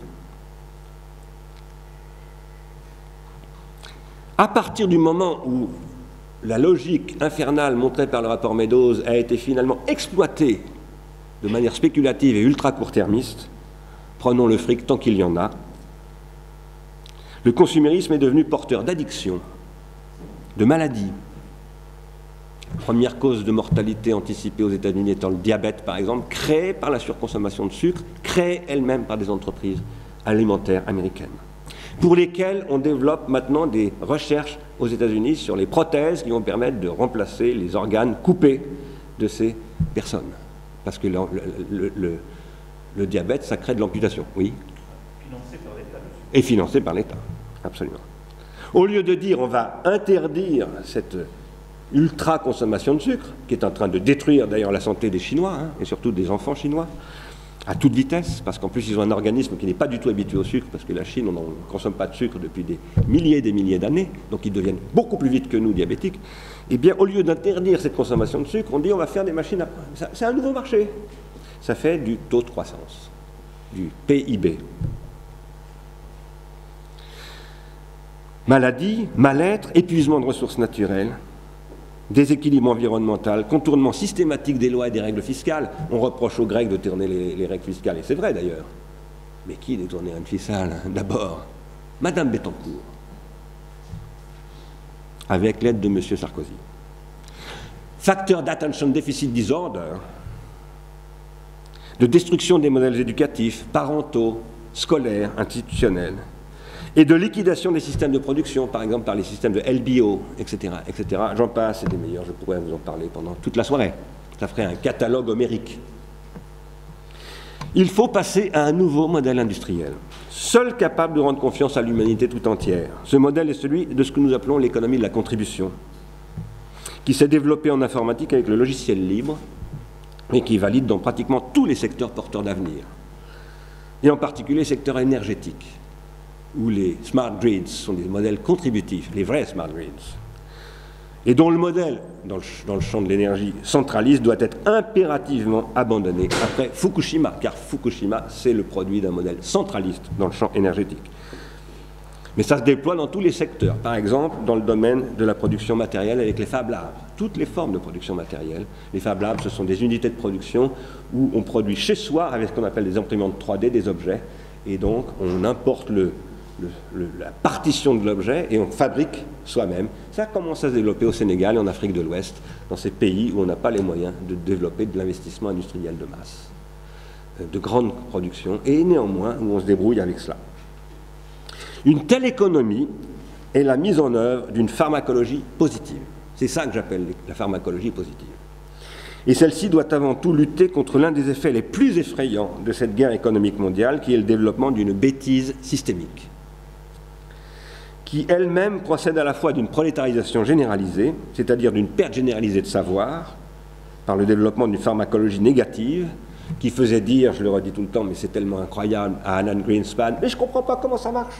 À partir du moment où la logique infernale montrée par le rapport Meadows a été finalement exploitée de manière spéculative et ultra court-termiste, prenons le fric tant qu'il y en a, le consumérisme est devenu porteur d'addiction, de maladies. Première cause de mortalité anticipée aux États-Unis étant le diabète, par exemple, créée par la surconsommation de sucre, créée elle-même par des entreprises alimentaires américaines pour lesquels on développe maintenant des recherches aux États-Unis sur les prothèses qui vont permettre de remplacer les organes coupés de ces personnes. Parce que le, diabète, ça crée de l'amputation, oui. Financé par l'État. Et financé par l'État, absolument. Au lieu de dire on va interdire cette ultra-consommation de sucre, qui est en train de détruire d'ailleurs la santé des Chinois, hein, et surtout des enfants chinois, à toute vitesse, parce qu'en plus ils ont un organisme qui n'est pas du tout habitué au sucre, parce que la Chine, on ne consomme pas de sucre depuis des milliers et des milliers d'années, donc ils deviennent beaucoup plus vite que nous diabétiques, et eh bien au lieu d'interdire cette consommation de sucre, on dit on va faire des machines à... C'est un nouveau marché. Ça fait du taux de croissance, du PIB. Maladie, mal-être, épuisement de ressources naturelles, déséquilibre environnemental, contournement systématique des lois et des règles fiscales. On reproche aux Grecs de tourner les, règles fiscales, et c'est vrai d'ailleurs. Mais qui détournait une fiscale D'abord, Madame Bettencourt, avec l'aide de M. Sarkozy. Facteur d'attention déficit disorder, de destruction des modèles éducatifs, parentaux, scolaires, institutionnels, et de liquidation des systèmes de production, par exemple par les systèmes de LBO, etc. etc. J'en passe, c'est des meilleurs, je pourrais vous en parler pendant toute la soirée. Ça ferait un catalogue homérique. Il faut passer à un nouveau modèle industriel, seul capable de rendre confiance à l'humanité tout entière. Ce modèle est celui de ce que nous appelons l'économie de la contribution. qui s'est développé en informatique avec le logiciel libre et qui valide dans pratiquement tous les secteurs porteurs d'avenir, et en particulier le secteur énergétique, où les smart grids sont des modèles contributifs, les vrais smart grids, et dont le modèle, dans le, champ de l'énergie centraliste, doit être impérativement abandonné après Fukushima, car Fukushima, c'est le produit d'un modèle centraliste dans le champ énergétique. Mais ça se déploie dans tous les secteurs. Par exemple, dans le domaine de la production matérielle avec les Fab Labs. Toutes les formes de production matérielle. Les Fab Labs, ce sont des unités de production où on produit chez soi avec ce qu'on appelle des imprimantes 3D des objets. Et donc, on importe la partition de l'objet et on fabrique soi-même. Ça commence à se développer au Sénégal et en Afrique de l'Ouest, dans ces pays où on n'a pas les moyens de développer de l'investissement industriel de masse, euh, de grande production, et néanmoins où on se débrouille avec cela. Une telle économie est la mise en œuvre d'une pharmacologie positive. C'est ça que j'appelle la pharmacologie positive. Et celle-ci doit avant tout lutter contre l'un des effets les plus effrayants de cette guerre économique mondiale, qui est le développement d'une bêtise systémique, qui elle-même procède à la fois d'une prolétarisation généralisée, c'est-à-dire d'une perte généralisée de savoir, par le développement d'une pharmacologie négative, qui faisait dire, je le redis tout le temps, mais c'est tellement incroyable, à Alan Greenspan, mais je ne comprends pas comment ça marche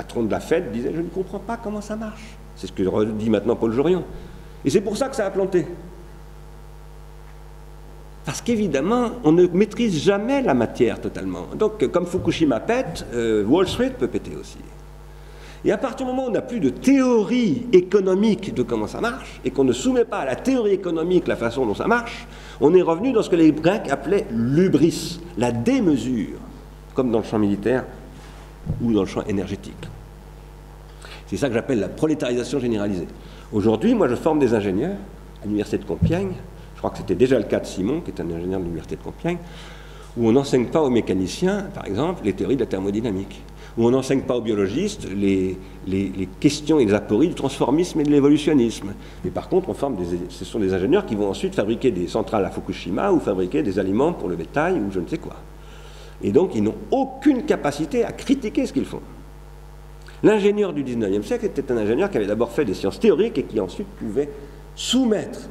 patron de la fête disait Je ne comprends pas comment ça marche. C'est ce que redit maintenant Paul Jorion. Et c'est pour ça que ça a planté. Parce qu'évidemment, on ne maîtrise jamais la matière totalement. Donc, comme Fukushima pète, euh, Wall Street peut péter aussi. Et à partir du moment où on n'a plus de théorie économique de comment ça marche, et qu'on ne soumet pas à la théorie économique la façon dont ça marche, on est revenu dans ce que les Grecs appelaient l'ubris, la démesure, comme dans le champ militaire ou dans le champ énergétique. C'est ça que j'appelle la prolétarisation généralisée. Aujourd'hui, moi, je forme des ingénieurs à l'université de Compiègne. Je crois que c'était déjà le cas de Simon, qui est un ingénieur de l'université de Compiègne, où on n'enseigne pas aux mécaniciens, par exemple, les théories de la thermodynamique, où on n'enseigne pas aux biologistes les, questions et les apories du transformisme et de l'évolutionnisme. Mais par contre, on forme ce sont des ingénieurs qui vont ensuite fabriquer des centrales à Fukushima ou fabriquer des aliments pour le bétail ou je ne sais quoi. Et donc, ils n'ont aucune capacité à critiquer ce qu'ils font. L'ingénieur du 19e siècle était un ingénieur qui avait d'abord fait des sciences théoriques et qui ensuite pouvait soumettre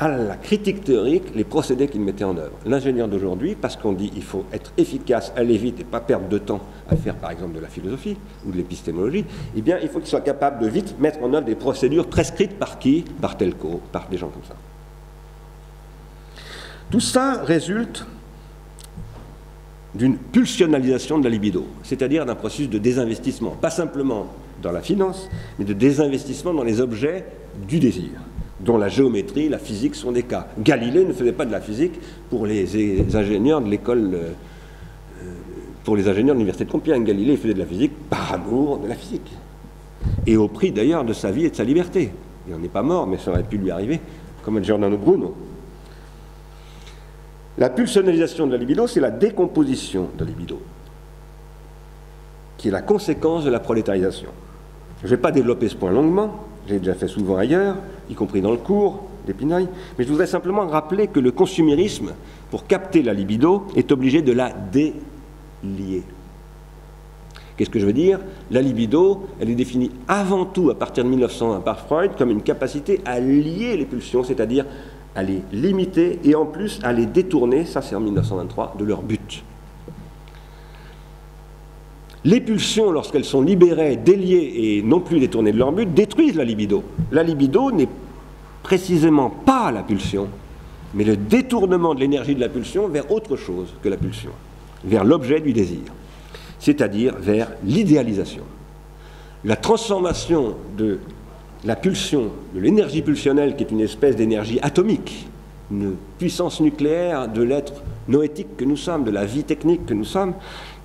à la critique théorique les procédés qu'il mettait en œuvre. L'ingénieur d'aujourd'hui, parce qu'on dit qu'il faut être efficace, aller vite et pas perdre de temps à faire par exemple de la philosophie ou de l'épistémologie, eh bien il faut qu'il soit capable de vite mettre en œuvre des procédures prescrites par qui? Par Telco, par des gens comme ça. Tout ça résulte d'une pulsionalisation de la libido, c'est-à-dire d'un processus de désinvestissement, pas simplement dans la finance, mais de désinvestissement dans les objets du désir, dont la géométrie, la physique sont des cas. Galilée ne faisait pas de la physique pour les ingénieurs de l'école, euh, pour les ingénieurs de l'université de Compiègne. Galilée faisait de la physique par amour de la physique, et au prix d'ailleurs de sa vie et de sa liberté. Il n'en est pas mort, mais ça aurait pu lui arriver, comme Giordano Bruno. La pulsionalisation de la libido, c'est la décomposition de la libido, qui est la conséquence de la prolétarisation. Je ne vais pas développer ce point longuement, j'ai déjà fait souvent ailleurs, y compris dans le cours d'Épinaille, mais je voudrais simplement rappeler que le consumérisme, pour capter la libido, est obligé de la délier. Qu'est-ce que je veux dire? La libido, elle est définie avant tout à partir de 1901 par Freud comme une capacité à lier les pulsions, c'est-à-dire à les limiter et en plus à les détourner, ça c'est en 1923, de leur but. Les pulsions, lorsqu'elles sont libérées, déliées et non plus détournées de leur but, détruisent la libido. La libido n'est précisément pas la pulsion, mais le détournement de l'énergie de la pulsion vers autre chose que la pulsion, vers l'objet du désir, c'est-à-dire vers l'idéalisation. La transformation de la pulsion, de l'énergie pulsionnelle, qui est une espèce d'énergie atomique, une puissance nucléaire de l'être noétique que nous sommes, de la vie technique que nous sommes,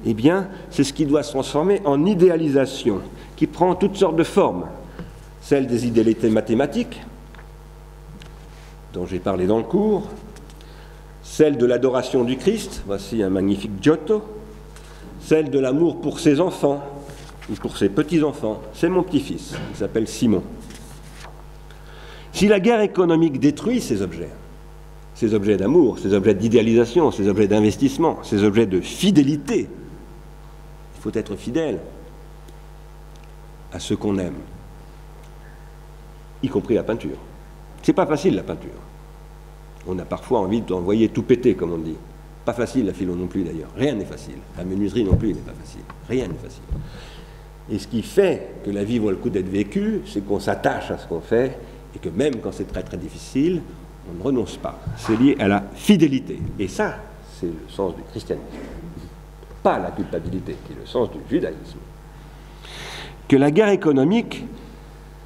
eh bien, c'est ce qui doit se transformer en idéalisation, qui prend toutes sortes de formes. Celle des idéalités mathématiques, dont j'ai parlé dans le cours, celle de l'adoration du Christ, voici un magnifique Giotto, celle de l'amour pour ses enfants ou pour ses petits-enfants, c'est mon petit-fils, il s'appelle Simon. Si la guerre économique détruit ces objets, ces objets d'amour, ces objets d'idéalisation, ces objets d'investissement, ces objets de fidélité, faut être fidèle à ceux qu'on aime. y compris la peinture. C'est pas facile la peinture. On a parfois envie d'envoyer tout péter, comme on dit. Pas facile la philo non plus d'ailleurs. Rien n'est facile. La menuiserie non plus n'est pas facile. Rien n'est facile. Et ce qui fait que la vie vaut le coup d'être vécue, c'est qu'on s'attache à ce qu'on fait et que même quand c'est très très difficile, on ne renonce pas. C'est lié à la fidélité. Et ça, c'est le sens du christianisme. Pas la culpabilité, qui est le sens du judaïsme. Que la guerre économique,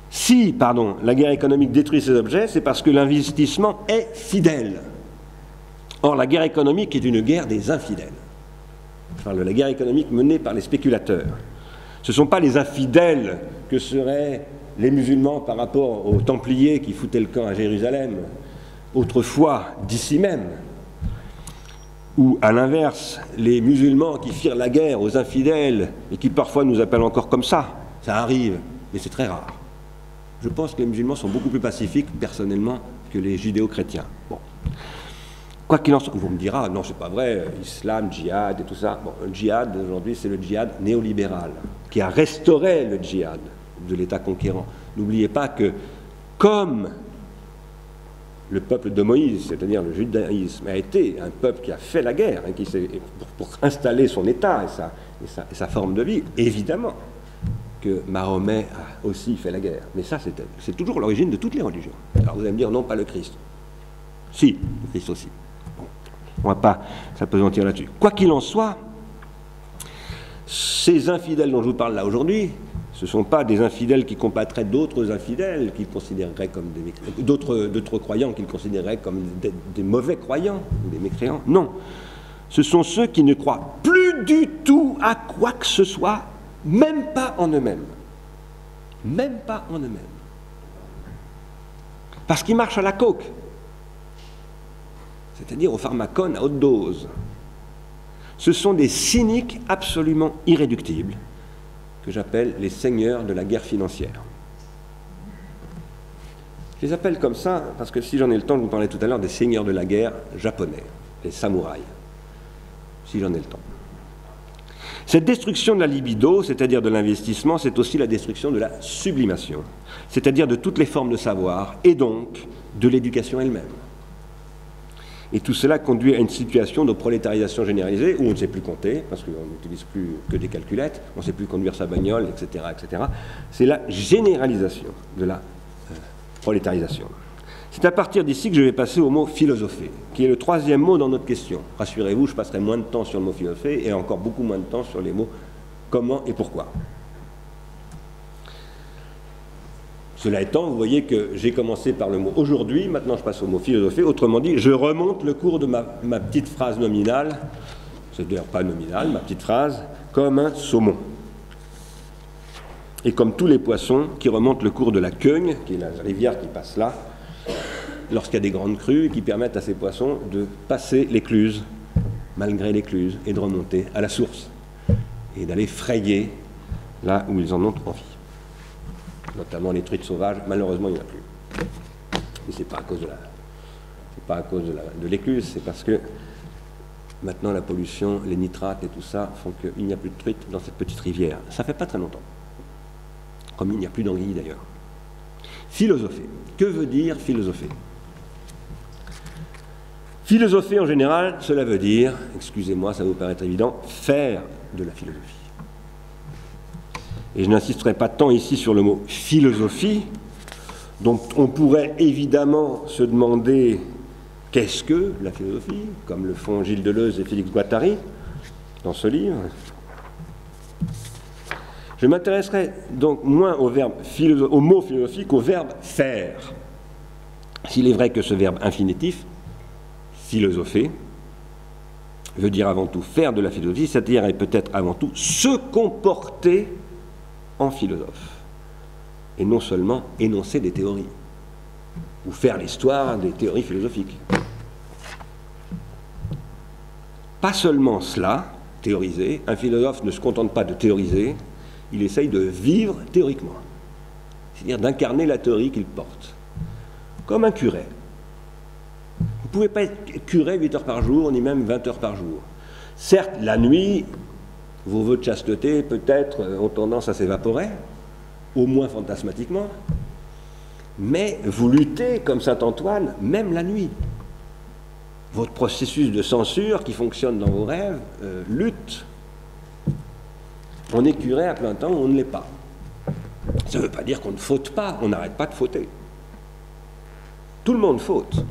si, pardon, la guerre économique détruit ces objets, c'est parce que l'investissement est fidèle. Or, la guerre économique est une guerre des infidèles. De la guerre économique menée par les spéculateurs. Ce ne sont pas les infidèles que seraient les musulmans par rapport aux Templiers qui foutaient le camp à Jérusalem, autrefois d'ici même, ou à l'inverse, les musulmans qui firent la guerre aux infidèles et qui parfois nous appellent encore comme ça. Ça arrive, mais c'est très rare. Je pense que les musulmans sont beaucoup plus pacifiques, personnellement, que les judéo-chrétiens. Quoi qu'il en soit, vous me direz, non, c'est pas vrai, islam, djihad et tout ça. Bon, le djihad aujourd'hui, c'est le djihad néolibéral, qui a restauré le djihad de l'État conquérant. N'oubliez pas que, comme le peuple de Moïse, c'est-à-dire le judaïsme, a été un peuple qui a fait la guerre, hein, qui pour, installer son État et sa, et sa, forme de vie, évidemment que Mahomet a aussi fait la guerre. Mais ça, c'est toujours l'origine de toutes les religions. Alors vous allez me dire, non, pas le Christ. Si, le Christ aussi. On ne va pas s'apesantir là-dessus. Quoi qu'il en soit, ces infidèles dont je vous parle là aujourd'hui, ce ne sont pas des infidèles qui combattraient d'autres infidèles qu'ils considéreraient comme des d'autres, d'autres croyants qu'ils considéreraient comme des, mauvais croyants ou des mécréants. Non. Ce sont ceux qui ne croient plus du tout à quoi que ce soit, même pas en eux-mêmes. Même pas en eux-mêmes. Parce qu'ils marchent à la coque c'est-à-dire au pharmacone à haute dose. Ce sont des cyniques absolument irréductibles, que j'appelle les seigneurs de la guerre financière. Je les appelle comme ça parce que si j'en ai le temps, je vous parlais tout à l'heure des seigneurs de la guerre japonais, les samouraïs, si j'en ai le temps. Cette destruction de la libido, c'est-à-dire de l'investissement, c'est aussi la destruction de la sublimation, c'est-à-dire de toutes les formes de savoir et donc de l'éducation elle-même. Et tout cela conduit à une situation de prolétarisation généralisée où on ne sait plus compter, parce qu'on n'utilise plus que des calculettes, on ne sait plus conduire sa bagnole, etc. etc. C'est la généralisation de la euh, prolétarisation. C'est à partir d'ici que je vais passer au mot philosopher, qui est le troisième mot dans notre question. Rassurez-vous, je passerai moins de temps sur le mot philosopher et encore beaucoup moins de temps sur les mots comment et pourquoi. Cela étant, vous voyez que j'ai commencé par le mot aujourd'hui, maintenant je passe au mot philosophie. Autrement dit, je remonte le cours de ma, petite phrase nominale, c'est d'ailleurs pas nominale, ma petite phrase, comme un saumon. Et comme tous les poissons qui remontent le cours de la Queugne, qui est la rivière qui passe là, lorsqu'il y a des grandes crues qui permettent à ces poissons de passer l'écluse, malgré l'écluse, et de remonter à la source, et d'aller frayer là où ils en ont envie notamment les truites sauvages, malheureusement il n'y en a plus. Mais ce n'est pas à cause de la, pas à cause de l'écluse, c'est parce que maintenant la pollution, les nitrates et tout ça font qu'il n'y a plus de truites dans cette petite rivière. Ça fait pas très longtemps. Comme il n'y a plus d'anguilles d'ailleurs. Philosopher. Que veut dire philosopher Philosopher en général, cela veut dire, excusez-moi, ça vous paraît évident, faire de la philosophie et je n'insisterai pas tant ici sur le mot philosophie, dont on pourrait évidemment se demander qu'est-ce que la philosophie, comme le font Gilles Deleuze et Félix Guattari dans ce livre. Je m'intéresserai donc moins au, mot philosophique qu'au verbe faire. S'il est vrai que ce verbe infinitif, philosopher, veut dire avant tout faire de la philosophie, c'est-à-dire peut-être avant tout se comporter en philosophe, et non seulement énoncer des théories, ou faire l'histoire des théories philosophiques. Pas seulement cela, théoriser, un philosophe ne se contente pas de théoriser, il essaye de vivre théoriquement, c'est-à-dire d'incarner la théorie qu'il porte, comme un curé. Vous ne pouvez pas être curé 8 heures par jour, ni même 20 heures par jour. Certes, la nuit, vos voeux de chasteté, peut-être, euh, ont tendance à s'évaporer, au moins fantasmatiquement. mais vous luttez comme Saint Antoine, même la nuit. Votre processus de censure qui fonctionne dans vos rêves euh, lutte. On est curé à plein temps, on ne l'est pas. Ça ne veut pas dire qu'on ne faute pas, on n'arrête pas de fauter. Tout le monde faute,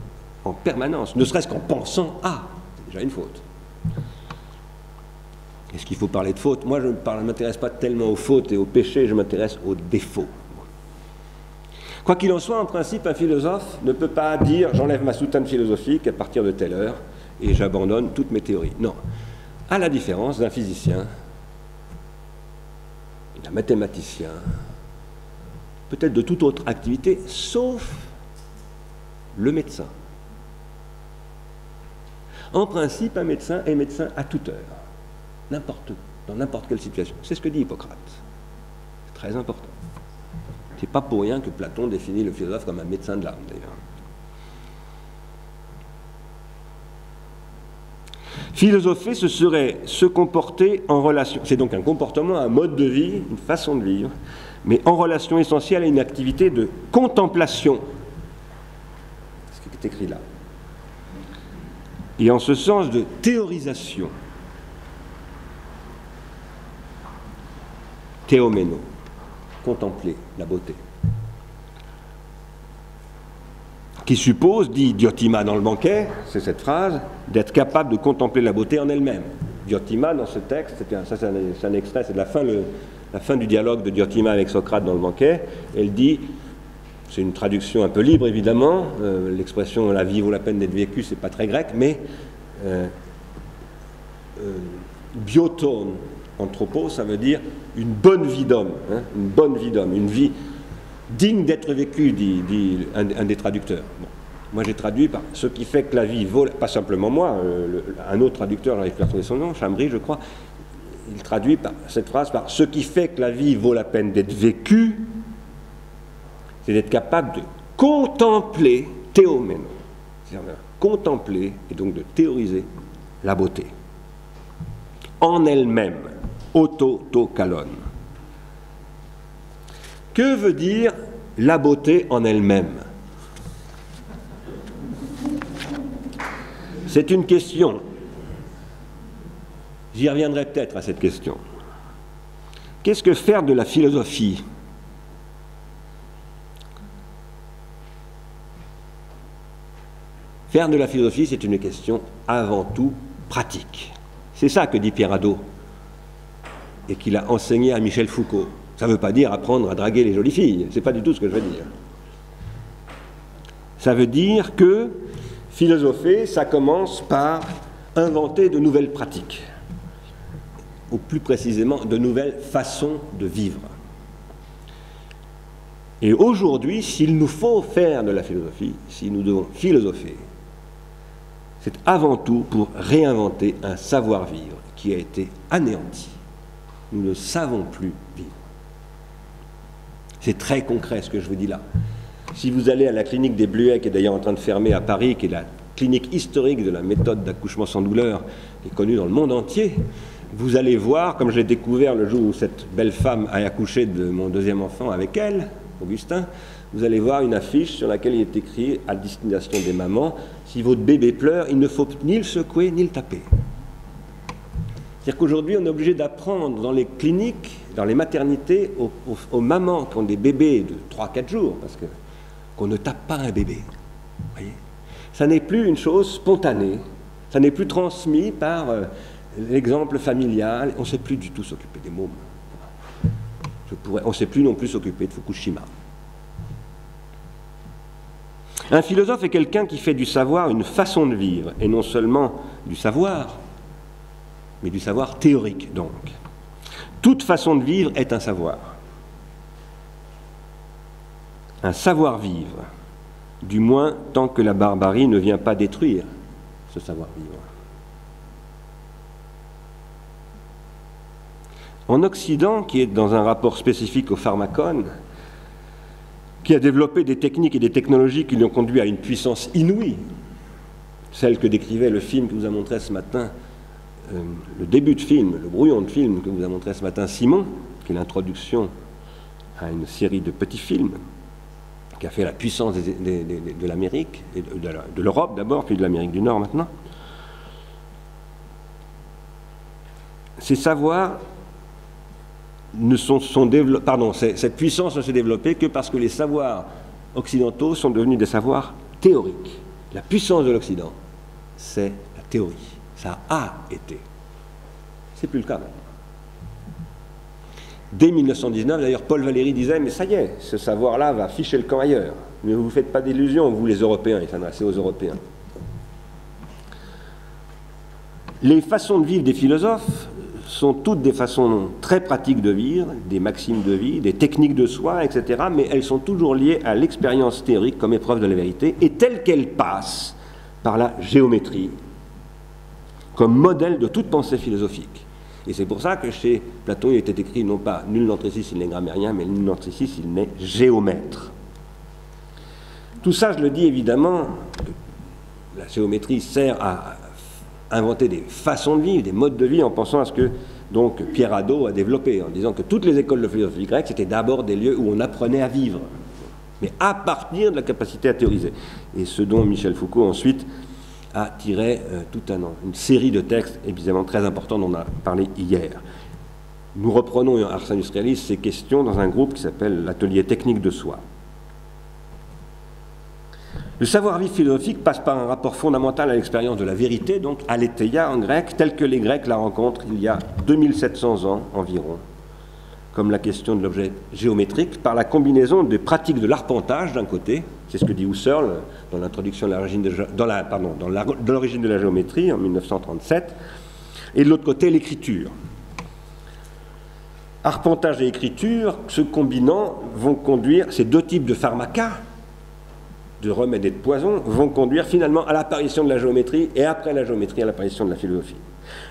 en permanence, ne serait-ce qu'en pensant à. C'est déjà une faute. Est-ce qu'il faut parler de faute? Moi, je ne m'intéresse pas tellement aux fautes et aux péchés, je m'intéresse aux défauts. Quoi qu'il en soit, en principe, un philosophe ne peut pas dire j'enlève ma soutane philosophique à partir de telle heure et j'abandonne toutes mes théories. Non. À la différence d'un physicien, d'un mathématicien, peut-être de toute autre activité, sauf le médecin. En principe, un médecin est médecin à toute heure, n'importe où, dans n'importe quelle situation. C'est ce que dit Hippocrate. C'est très important. C'est pas pour rien que Platon définit le philosophe comme un médecin de l'âme, d'ailleurs. Philosopher, ce serait se comporter en relation. C'est donc un comportement, un mode de vie, une façon de vivre, mais en relation essentielle à une activité de contemplation. Ce qui est écrit là. Et en ce sens de théorisation. Théoméno contempler la beauté. Qui suppose, dit Diotima dans le banquet, c'est cette phrase, d'être capable de contempler la beauté en elle-même. Diotima, dans ce texte, c'est un, extrait, c'est la fin, la fin du dialogue de Diotima avec Socrate dans le banquet, elle dit, c'est une traduction un peu libre évidemment, euh, l'expression la vie vaut la peine d'être vécue, c'est pas très grec, mais euh, euh, biotone, anthropo, ça veut dire une bonne vie d'homme, hein, une bonne vie d'homme, une vie digne d'être vécue, dit, un, des traducteurs. Moi j'ai traduit par ce qui fait que la vie vaut, pas simplement moi, euh, un autre traducteur, j'arrive plus à trouver son nom, Chambry je crois, il traduit par, cette phrase par ce qui fait que la vie vaut la peine d'être vécue, c'est d'être capable de contempler théoméno, c'est-à-dire contempler et donc de théoriser la beauté. En elle-même autotocalone. Que veut dire la beauté en elle-même? C'est une question. J'y reviendrai peut-être à cette question. Qu'est-ce que faire de la philosophie? Faire de la philosophie, c'est une question avant tout pratique. C'est ça que dit Pierre Hadot et qu'il a enseigné à Michel Foucault. Ça ne veut pas dire apprendre à draguer les jolies filles, c'est pas du tout ce que je veux dire. Ça veut dire que philosopher, ça commence par inventer de nouvelles pratiques, ou plus précisément de nouvelles façons de vivre. Et aujourd'hui, s'il nous faut faire de la philosophie, si nous devons philosopher, c'est avant tout pour réinventer un savoir-vivre qui a été anéanti nous ne savons plus vivre. C'est très concret ce que je vous dis là. Si vous allez à la clinique des Bluets, qui est d'ailleurs en train de fermer à Paris, qui est la clinique historique de la méthode d'accouchement sans douleur, qui est connue dans le monde entier, vous allez voir, comme je l'ai découvert le jour où cette belle femme a accouché de mon deuxième enfant avec elle, Augustin, vous allez voir une affiche sur laquelle il est écrit à destination des mamans, si votre bébé pleure, il ne faut ni le secouer ni le taper. C'est-à-dire qu'aujourd'hui, on est obligé d'apprendre dans les cliniques, dans les maternités, aux, mamans qui ont des bébés de 3-4 jours, parce que qu'on ne tape pas un bébé. Voyez ça n'est plus une chose spontanée, ça n'est plus transmis par euh, l'exemple familial, on ne sait plus du tout s'occuper des mômes. on ne sait plus non plus s'occuper de Fukushima. Un philosophe est quelqu'un qui fait du savoir une façon de vivre, et non seulement du savoir, mais du savoir théorique donc. Toute façon de vivre est un savoir. Un savoir-vivre, du moins tant que la barbarie ne vient pas détruire ce savoir-vivre. En Occident, qui est dans un rapport spécifique au pharmacone, qui a développé des techniques et des technologies qui l'ont conduit à une puissance inouïe, celle que décrivait le film que vous a montré ce matin, euh, le début de film, le brouillon de film que vous a montré ce matin Simon, qui est l'introduction à une série de petits films, qui a fait la puissance de l'Amérique, et de l'Europe d'abord, puis de l'Amérique du Nord maintenant. Ces savoirs ne sont, sont pardon, cette puissance ne s'est développée que parce que les savoirs occidentaux sont devenus des savoirs théoriques. La puissance de l'Occident, c'est la théorie. Ça a été. C'est plus le cas maintenant. Dès 1919, d'ailleurs, Paul Valéry disait Mais ça y est, ce savoir-là va ficher le camp ailleurs. Ne vous faites pas d'illusions, vous les Européens, il s'adressait aux Européens. Les façons de vivre des philosophes sont toutes des façons très pratiques de vivre, des maximes de vie, des techniques de soi, etc., mais elles sont toujours liées à l'expérience théorique comme épreuve de la vérité, et telles qu'elles passent par la géométrie, comme modèle de toute pensée philosophique. Et c'est pour ça que chez Platon, il était écrit non pas nul n'entre ici s'il n'est grammairien, mais nul n'entre ici s'il n'est géomètre. Tout ça, je le dis évidemment, la géométrie sert à inventer des façons de vivre, des modes de vie, en pensant à ce que donc Pierre Hadot a développé, en disant que toutes les écoles de philosophie grecque, c'était d'abord des lieux où on apprenait à vivre, mais à partir de la capacité à théoriser. Et ce dont Michel Foucault ensuite a tiré euh, tout un an, une série de textes évidemment très importants dont on a parlé hier. Nous reprenons Ars Industrialis ces questions dans un groupe qui s'appelle l'atelier technique de soi. Le savoir-vivre philosophique passe par un rapport fondamental à l'expérience de la vérité, donc aletheia en grec, tel que les Grecs la rencontrent il y a 2700 ans environ, comme la question de l'objet géométrique, par la combinaison des pratiques de l'arpentage d'un côté, c'est ce que dit Husserl dans l'introduction de l'origine de, la, de la géométrie en 1937, et de l'autre côté l'écriture. Arpentage et écriture, se combinant, vont conduire ces deux types de pharmacas, de remèdes et de poisons, vont conduire finalement à l'apparition de la géométrie et après la géométrie à l'apparition de la philosophie.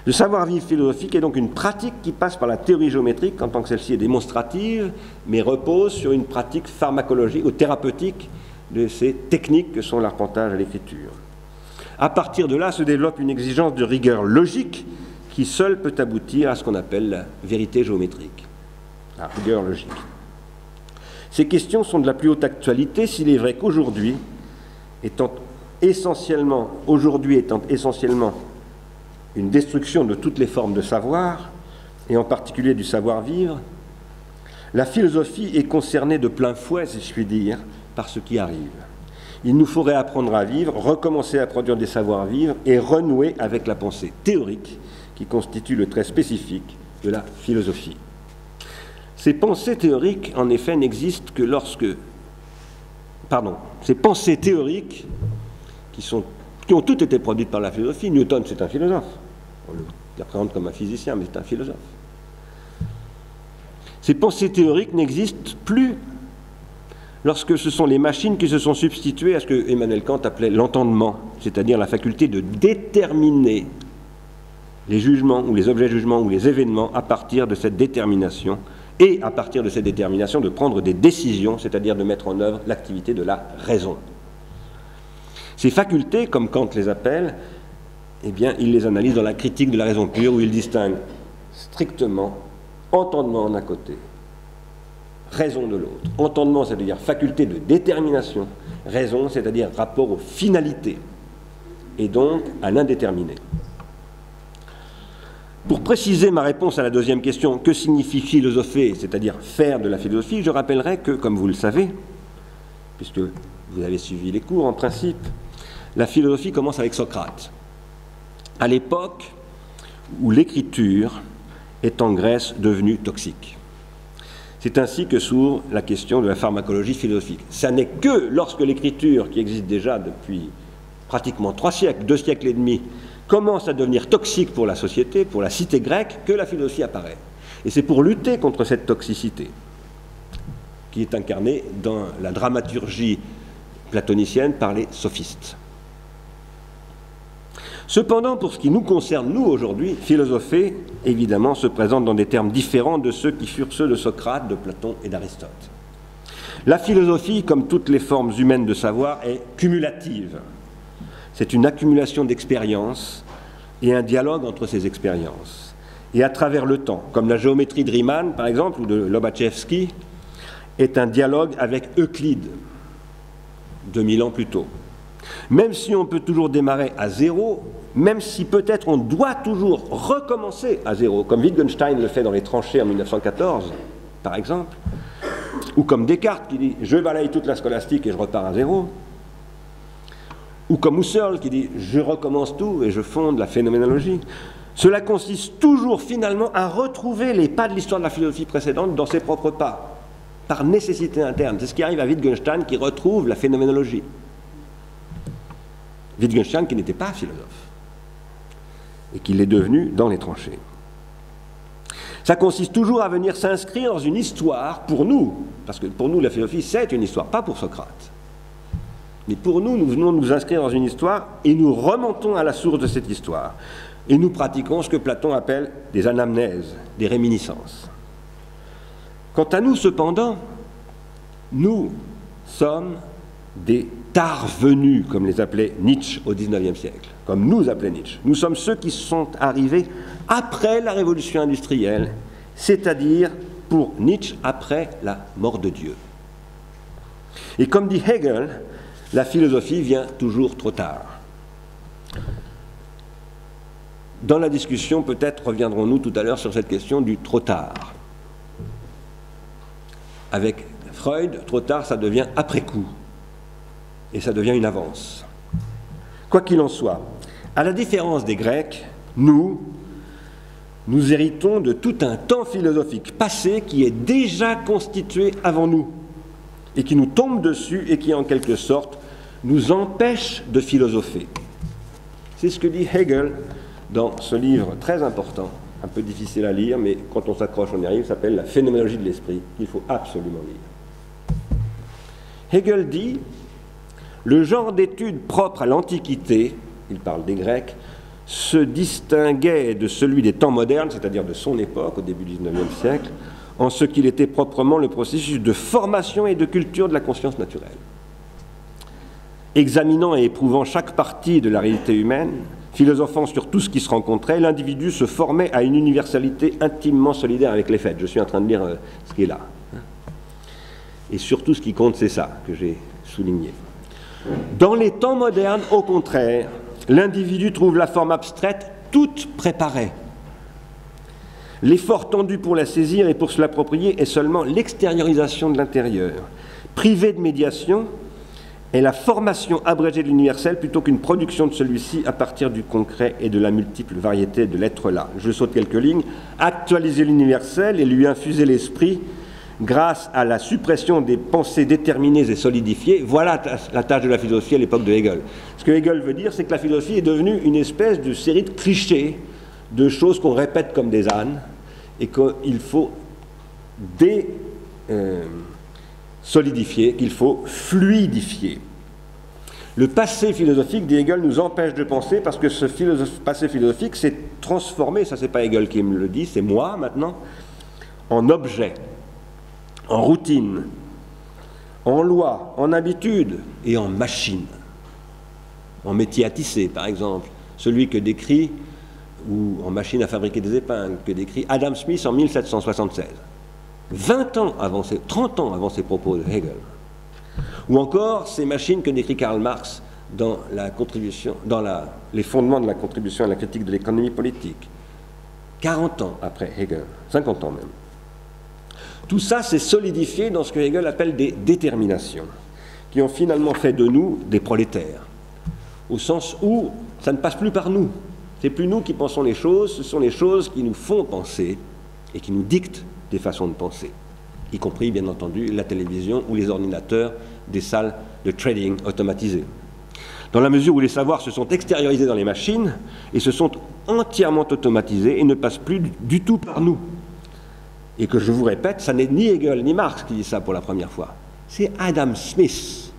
Le savoir-vivre philosophique est donc une pratique qui passe par la théorie géométrique en tant que celle-ci est démonstrative, mais repose sur une pratique pharmacologique ou thérapeutique de ces techniques que sont l'arpentage et l'écriture. À partir de là se développe une exigence de rigueur logique qui seule peut aboutir à ce qu'on appelle la vérité géométrique, la rigueur logique. Ces questions sont de la plus haute actualité s'il est vrai qu'aujourd'hui, étant essentiellement, aujourd'hui étant essentiellement une destruction de toutes les formes de savoir, et en particulier du savoir-vivre, la philosophie est concernée de plein fouet, si je puis dire, par ce qui arrive. Il nous faut réapprendre à vivre, recommencer à produire des savoir-vivre et renouer avec la pensée théorique qui constitue le trait spécifique de la philosophie. Ces pensées théoriques, en effet, n'existent que lorsque... Pardon, ces pensées théoriques qui, qui ont toutes été produites par la philosophie, Newton c'est un philosophe, on le présente comme un physicien, mais c'est un philosophe. Ces pensées théoriques n'existent plus lorsque ce sont les machines qui se sont substituées à ce que Emmanuel Kant appelait l'entendement, c'est-à-dire la faculté de déterminer les jugements ou les objets jugements ou les événements à partir de cette détermination et à partir de cette détermination de prendre des décisions, c'est-à-dire de mettre en œuvre l'activité de la raison. Ces facultés, comme Kant les appelle, eh bien, il les analyse dans la critique de la raison pure où il distingue strictement entendement d'un côté raison de l'autre. Entendement, c'est-à-dire faculté de détermination, raison, c'est-à-dire rapport aux finalités, et donc à l'indéterminé. Pour préciser ma réponse à la deuxième question, que signifie philosopher, c'est-à-dire faire de la philosophie, je rappellerai que, comme vous le savez, puisque vous avez suivi les cours en principe, la philosophie commence avec Socrate. À l'époque où l'écriture est en Grèce devenue toxique. C'est ainsi que s'ouvre la question de la pharmacologie philosophique. Ça n'est que lorsque l'écriture, qui existe déjà depuis pratiquement trois siècles, deux siècles et demi, commence à devenir toxique pour la société, pour la cité grecque, que la philosophie apparaît. Et c'est pour lutter contre cette toxicité, qui est incarnée dans la dramaturgie platonicienne par les sophistes. Cependant, pour ce qui nous concerne, nous aujourd'hui, philosopher, évidemment, se présente dans des termes différents de ceux qui furent ceux de Socrate, de Platon et d'Aristote. La philosophie, comme toutes les formes humaines de savoir, est cumulative. C'est une accumulation d'expériences et un dialogue entre ces expériences. Et à travers le temps, comme la géométrie de Riemann, par exemple, ou de Lobachevsky, est un dialogue avec Euclide, 2000 ans plus tôt. Même si on peut toujours démarrer à zéro, même si peut-être on doit toujours recommencer à zéro, comme Wittgenstein le fait dans les tranchées en 1914, par exemple, ou comme Descartes qui dit je balaye toute la scolastique et je repars à zéro, ou comme Husserl qui dit je recommence tout et je fonde la phénoménologie. Cela consiste toujours finalement à retrouver les pas de l'histoire de la philosophie précédente dans ses propres pas, par nécessité interne. C'est ce qui arrive à Wittgenstein qui retrouve la phénoménologie. Wittgenstein qui n'était pas philosophe et qui l'est devenu dans les tranchées. Ça consiste toujours à venir s'inscrire dans une histoire pour nous, parce que pour nous la philosophie c'est une histoire, pas pour Socrate. Mais pour nous, nous venons nous inscrire dans une histoire et nous remontons à la source de cette histoire. Et nous pratiquons ce que Platon appelle des anamnèses, des réminiscences. Quant à nous, cependant, nous sommes des tarvenus, comme les appelait Nietzsche au XIXe siècle, comme nous appelait Nietzsche. Nous sommes ceux qui sont arrivés après la révolution industrielle, c'est-à-dire, pour Nietzsche, après la mort de Dieu. Et comme dit Hegel, la philosophie vient toujours trop tard. Dans la discussion, peut-être reviendrons-nous tout à l'heure sur cette question du trop tard. Avec Freud, trop tard, ça devient après coup. Et ça devient une avance. Quoi qu'il en soit, à la différence des Grecs, nous, nous héritons de tout un temps philosophique passé qui est déjà constitué avant nous et qui nous tombe dessus et qui en quelque sorte nous empêche de philosopher. C'est ce que dit Hegel dans ce livre très important, un peu difficile à lire, mais quand on s'accroche, on y arrive, s'appelle La phénoménologie de l'esprit, qu'il faut absolument lire. Hegel dit Le genre d'études propre à l'Antiquité, il parle des Grecs, se distinguait de celui des temps modernes, c'est-à-dire de son époque, au début du XIXe siècle, en ce qu'il était proprement le processus de formation et de culture de la conscience naturelle. Examinant et éprouvant chaque partie de la réalité humaine, philosophant sur tout ce qui se rencontrait, l'individu se formait à une universalité intimement solidaire avec les faits. Je suis en train de lire euh, ce qui est là. Et surtout, ce qui compte, c'est ça que j'ai souligné. Dans les temps modernes, au contraire, l'individu trouve la forme abstraite toute préparée. L'effort tendu pour la saisir et pour se l'approprier est seulement l'extériorisation de l'intérieur. Privé de médiation, est la formation abrégée de l'universel plutôt qu'une production de celui-ci à partir du concret et de la multiple variété de l'être là. Je saute quelques lignes. Actualiser l'universel et lui infuser l'esprit grâce à la suppression des pensées déterminées et solidifiées, voilà la tâche de la philosophie à l'époque de Hegel. Ce que Hegel veut dire, c'est que la philosophie est devenue une espèce de série de clichés, de choses qu'on répète comme des ânes, et qu'il faut dé, euh, qu'il faut fluidifier. Le passé philosophique, dit Hegel, nous empêche de penser parce que ce passé philosophique s'est transformé, ça c'est pas Hegel qui me le dit, c'est moi maintenant, en objet, en routine, en loi, en habitude et en machine. En métier à tisser, par exemple, celui que décrit, ou en machine à fabriquer des épingles, que décrit Adam Smith en 1776. 20 ans avant 30 ans avant ces propos de Hegel. Ou encore ces machines que décrit Karl Marx dans, la contribution, dans la, les fondements de la contribution à la critique de l'économie politique. 40 ans après Hegel, 50 ans même. Tout ça s'est solidifié dans ce que Hegel appelle des déterminations, qui ont finalement fait de nous des prolétaires, au sens où ça ne passe plus par nous. C'est plus nous qui pensons les choses, ce sont les choses qui nous font penser et qui nous dictent des façons de penser, y compris bien entendu la télévision ou les ordinateurs des salles de trading automatisées. Dans la mesure où les savoirs se sont extériorisés dans les machines et se sont entièrement automatisés et ne passent plus du tout par nous. Et que je vous répète, ça n'est ni Hegel ni Marx qui dit ça pour la première fois. C'est Adam Smith,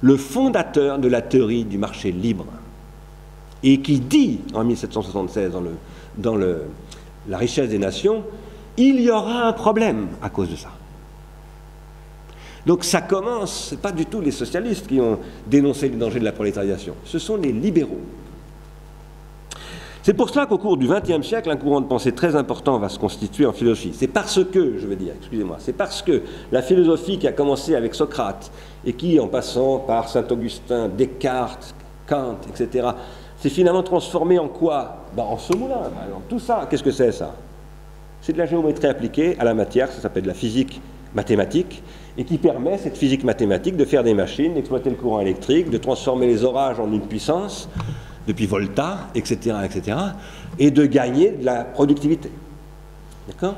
le fondateur de la théorie du marché libre, et qui dit en 1776 dans, le, dans le, La richesse des nations il y aura un problème à cause de ça. Donc ça commence, ce n'est pas du tout les socialistes qui ont dénoncé le danger de la prolétarisation, ce sont les libéraux. C'est pour cela qu'au cours du XXe siècle, un courant de pensée très important va se constituer en philosophie. C'est parce que, je veux dire, excusez-moi, c'est parce que la philosophie qui a commencé avec Socrate et qui, en passant par Saint-Augustin, Descartes, Kant, etc., s'est finalement transformée en quoi? Ben, En ce moulin, par exemple. Tout ça, qu'est-ce que c'est ça? C'est de la géométrie appliquée à la matière, ça s'appelle de la physique mathématique, et qui permet, cette physique mathématique, de faire des machines, d'exploiter le courant électrique, de transformer les orages en une puissance, depuis Volta, etc., etc., et de gagner de la productivité. D'accord?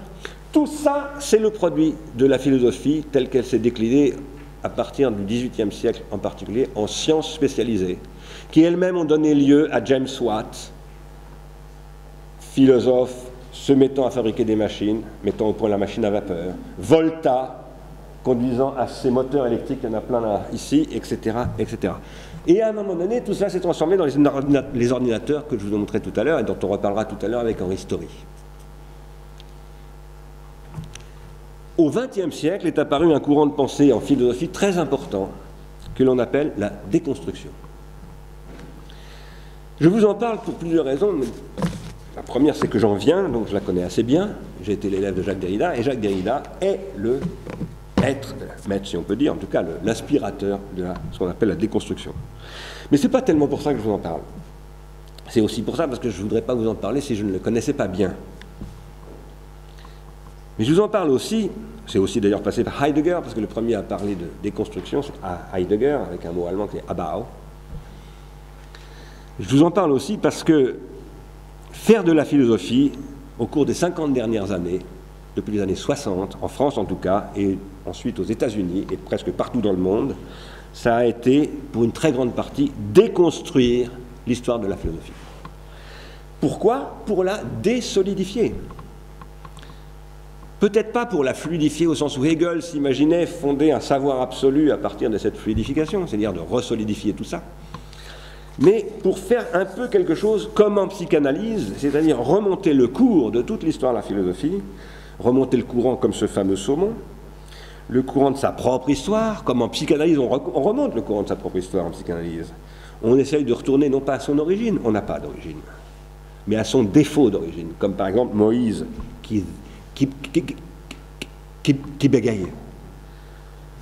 Tout ça, c'est le produit de la philosophie telle qu'elle s'est déclinée à partir du XVIIIe siècle en particulier en sciences spécialisées, qui elles-mêmes ont donné lieu à James Watt, philosophe se mettant à fabriquer des machines, mettant au point la machine à vapeur, Volta, conduisant à ses moteurs électriques, il y en a plein là, ici, etc., etc. Et à un moment donné, tout ça s'est transformé dans les ordinateurs que je vous ai montré tout à l'heure et dont on reparlera tout à l'heure avec Henri Story. Au XXe siècle est apparu un courant de pensée en philosophie très important que l'on appelle la déconstruction. Je vous en parle pour plusieurs raisons. La première, c'est que j'en viens, donc je la connais assez bien. J'ai été l'élève de Jacques Derrida, et Jacques Derrida est le maître, maître si on peut dire, en tout cas l'inspirateur de ce qu'on appelle la déconstruction. Mais ce n'est pas tellement pour ça que je vous en parle. C'est aussi pour ça parce que je ne voudrais pas vous en parler si je ne le connaissais pas bien. Mais je vous en parle aussi, c'est aussi d'ailleurs passé par Heidegger, parce que le premier à parler de déconstruction, c'est Heidegger, avec un mot allemand qui est Abau. Je vous en parle aussi parce que faire de la philosophie, au cours des 50 dernières années, depuis les années 60, en France en tout cas, et ensuite aux États-Unis et presque partout dans le monde, ça a été, pour une très grande partie, déconstruire l'histoire de la philosophie. Pourquoi? Pour la désolidifier. Peut-être pas pour la fluidifier au sens où Hegel s'imaginait fonder un savoir absolu à partir de cette fluidification, c'est-à-dire de resolidifier tout ça, mais pour faire un peu quelque chose comme en psychanalyse, c'est-à-dire remonter le cours de toute l'histoire de la philosophie, remonter le courant comme ce fameux saumon, le courant de sa propre histoire, comme en psychanalyse, on, remonte le courant de sa propre histoire en psychanalyse. On essaye de retourner non pas à son origine, on n'a pas d'origine, mais à son défaut d'origine, comme par exemple Moïse qui, qui, qui, bégaye,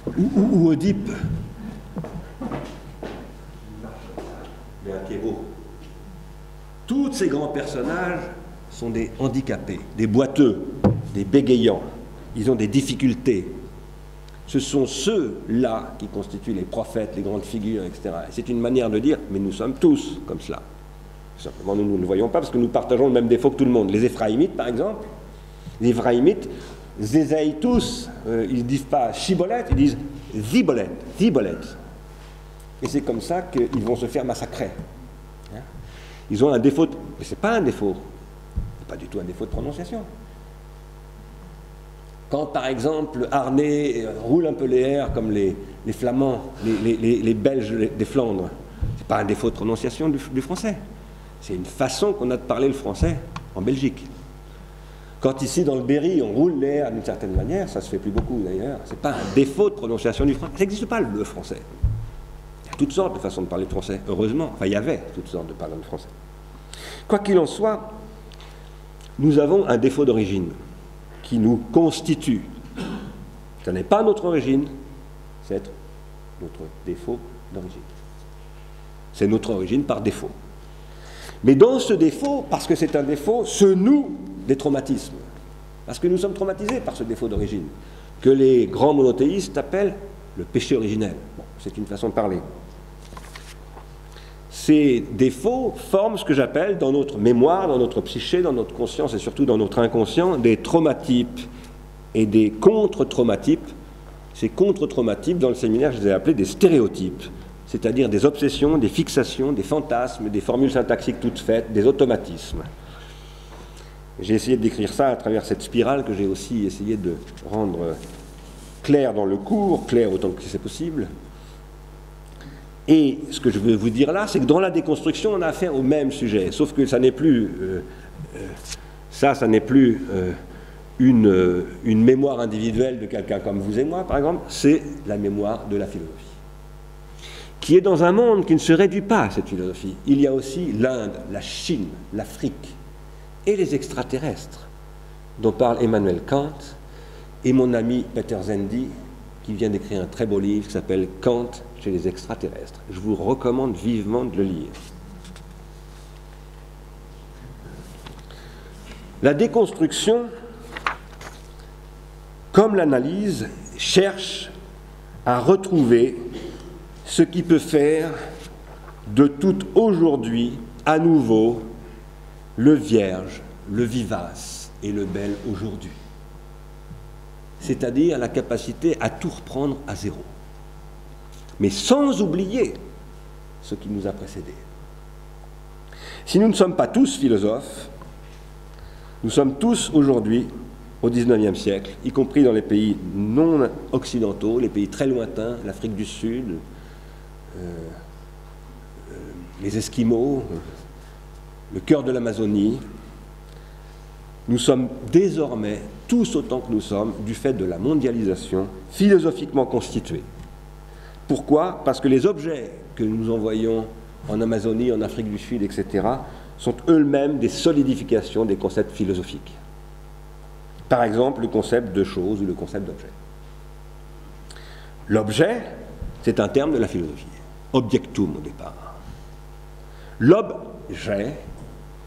ou, ou, Oedipe, Tous ces grands personnages sont des handicapés, des boiteux, des bégayants. Ils ont des difficultés, ce sont ceux-là qui constituent les prophètes, les grandes figures, etc. C'est une manière de dire, mais nous sommes tous comme cela. Simplement, nous, ne le voyons pas parce que nous partageons le même défaut que tout le monde. Les Éphraïmites, par exemple, les Éphraïmites zézaïent tous, euh, ils ne disent pas chibolette, ils disent zibolette, zibolette. Et c'est comme ça qu'ils vont se faire massacrer. Hein? Ils ont un défaut, mais ce n'est pas un défaut, pas du tout un défaut de prononciation. Quand, par exemple, Arnay euh, roule un peu les airs comme les, Flamands, les, Belges des Flandres, ce n'est pas un défaut de prononciation du, français. C'est une façon qu'on a de parler le français en Belgique. Quand ici, dans le Berry, on roule les airs d'une certaine manière, ça se fait plus beaucoup d'ailleurs, ce n'est pas un défaut de prononciation du français. Ça n'existe pas le français. Il y a toutes sortes de façons de parler le français, heureusement. Enfin, il y avait toutes sortes de parler de français. Quoi qu'il en soit, nous avons un défaut d'origine qui nous constitue. Ce n'est pas notre origine, c'est notre défaut d'origine. C'est notre origine par défaut. Mais dans ce défaut, parce que c'est un défaut, se nouent des traumatismes. Parce que nous sommes traumatisés par ce défaut d'origine, que les grands monothéistes appellent le péché originel. c'est une façon de parler. Ces défauts forment ce que j'appelle dans notre mémoire, dans notre psyché, dans notre conscience et surtout dans notre inconscient des traumatypes et des contre-traumatypes. Ces contre-traumatypes, dans le séminaire, je les ai appelés des stéréotypes, c'est-à-dire des obsessions, des fixations, des fantasmes, des formules syntaxiques toutes faites, des automatismes. J'ai essayé de décrire ça à travers cette spirale que j'ai aussi essayé de rendre claire dans le cours, claire autant que c'est possible, et ce que je veux vous dire là, c'est que dans la déconstruction, on a affaire au même sujet, sauf que ça n'est plus euh, euh, ça, ça n'est plus euh, une, une, mémoire individuelle de quelqu'un comme vous et moi, par exemple, c'est la mémoire de la philosophie, qui est dans un monde qui ne se réduit pas à cette philosophie. Il y a aussi l'Inde, la Chine, l'Afrique et les extraterrestres, dont parle Emmanuel Kant et mon ami Peter Zendi, qui vient d'écrire un très beau livre qui s'appelle Kant chez les extraterrestres. Je vous recommande vivement de le lire. La déconstruction, comme l'analyse, cherche à retrouver ce qui peut faire de tout aujourd'hui à nouveau le vierge, le vivace et le bel aujourd'hui. C'est-à-dire la capacité à tout reprendre à zéro. Mais sans oublier ce qui nous a précédés. Si nous ne sommes pas tous philosophes, nous sommes tous aujourd'hui au XIXe siècle, y compris dans les pays non occidentaux, les pays très lointains, l'Afrique du Sud, euh, euh, les Esquimaux, le cœur de l'Amazonie, nous sommes désormais, tous autant que nous sommes, du fait de la mondialisation, philosophiquement constitués. Pourquoi? Parce que les objets que nous envoyons en Amazonie, en Afrique du Sud, etc., sont eux-mêmes des solidifications des concepts philosophiques. Par exemple, le concept de chose ou le concept d'objet. L'objet, c'est un terme de la philosophie. Objectum au départ. L'objet,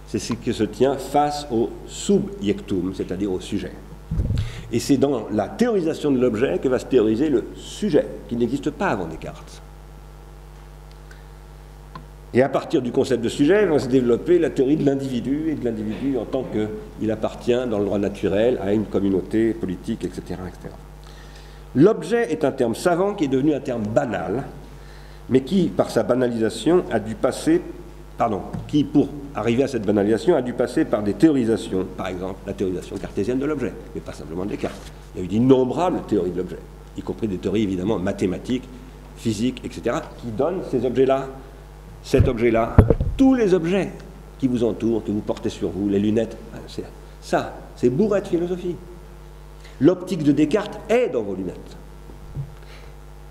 c'est ce qui se tient face au subjectum, c'est-à-dire au sujet. Et c'est dans la théorisation de l'objet que va se théoriser le sujet, qui n'existe pas avant Descartes. Et à partir du concept de sujet, va se développer la théorie de l'individu et de l'individu en tant qu'il appartient dans le droit naturel à une communauté politique, etc. etc. L'objet est un terme savant qui est devenu un terme banal, mais qui, par sa banalisation, a dû passer, pardon, qui, pour arriver à cette banalisation, a dû passer par des théorisations, par exemple la théorisation cartésienne de l'objet, mais pas simplement Descartes. Il y a eu d'innombrables théories de l'objet, y compris des théories évidemment mathématiques, physiques, etc., qui donnent ces objets-là cet objet-là, tous les objets qui vous entourent, que vous portez sur vous, les lunettes, c'est ça, c'est bourré de philosophie. L'optique de Descartes est dans vos lunettes,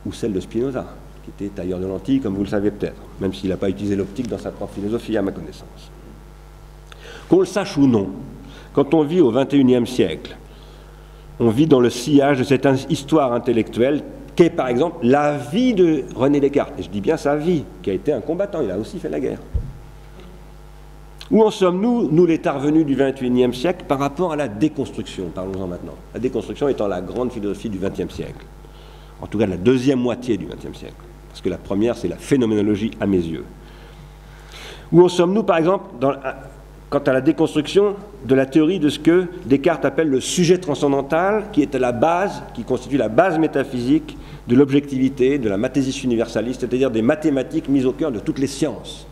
ou celle de Spinoza, qui était tailleur de lentilles, comme vous le savez peut-être, même s'il n'a pas utilisé l'optique dans sa propre philosophie, à ma connaissance. Qu'on le sache ou non, quand on vit au XXIe siècle, on vit dans le sillage de cette histoire intellectuelle qu'est par exemple la vie de René Descartes. Et je dis bien sa vie, qui a été un combattant, il a aussi fait la guerre. Où en sommes-nous, nous les revenus du XXIe siècle, par rapport à la déconstruction? Parlons-en maintenant. La déconstruction étant la grande philosophie du XXe siècle. En tout cas, la deuxième moitié du XXe siècle. Parce que la première, c'est la phénoménologie à mes yeux. Où en sommes-nous, par exemple, quant à la déconstruction de la théorie de ce que Descartes appelle le sujet transcendantal, qui est à la base, qui constitue la base métaphysique de l'objectivité, de la mathésis universaliste, c'est-à-dire des mathématiques mises au cœur de toutes les sciences,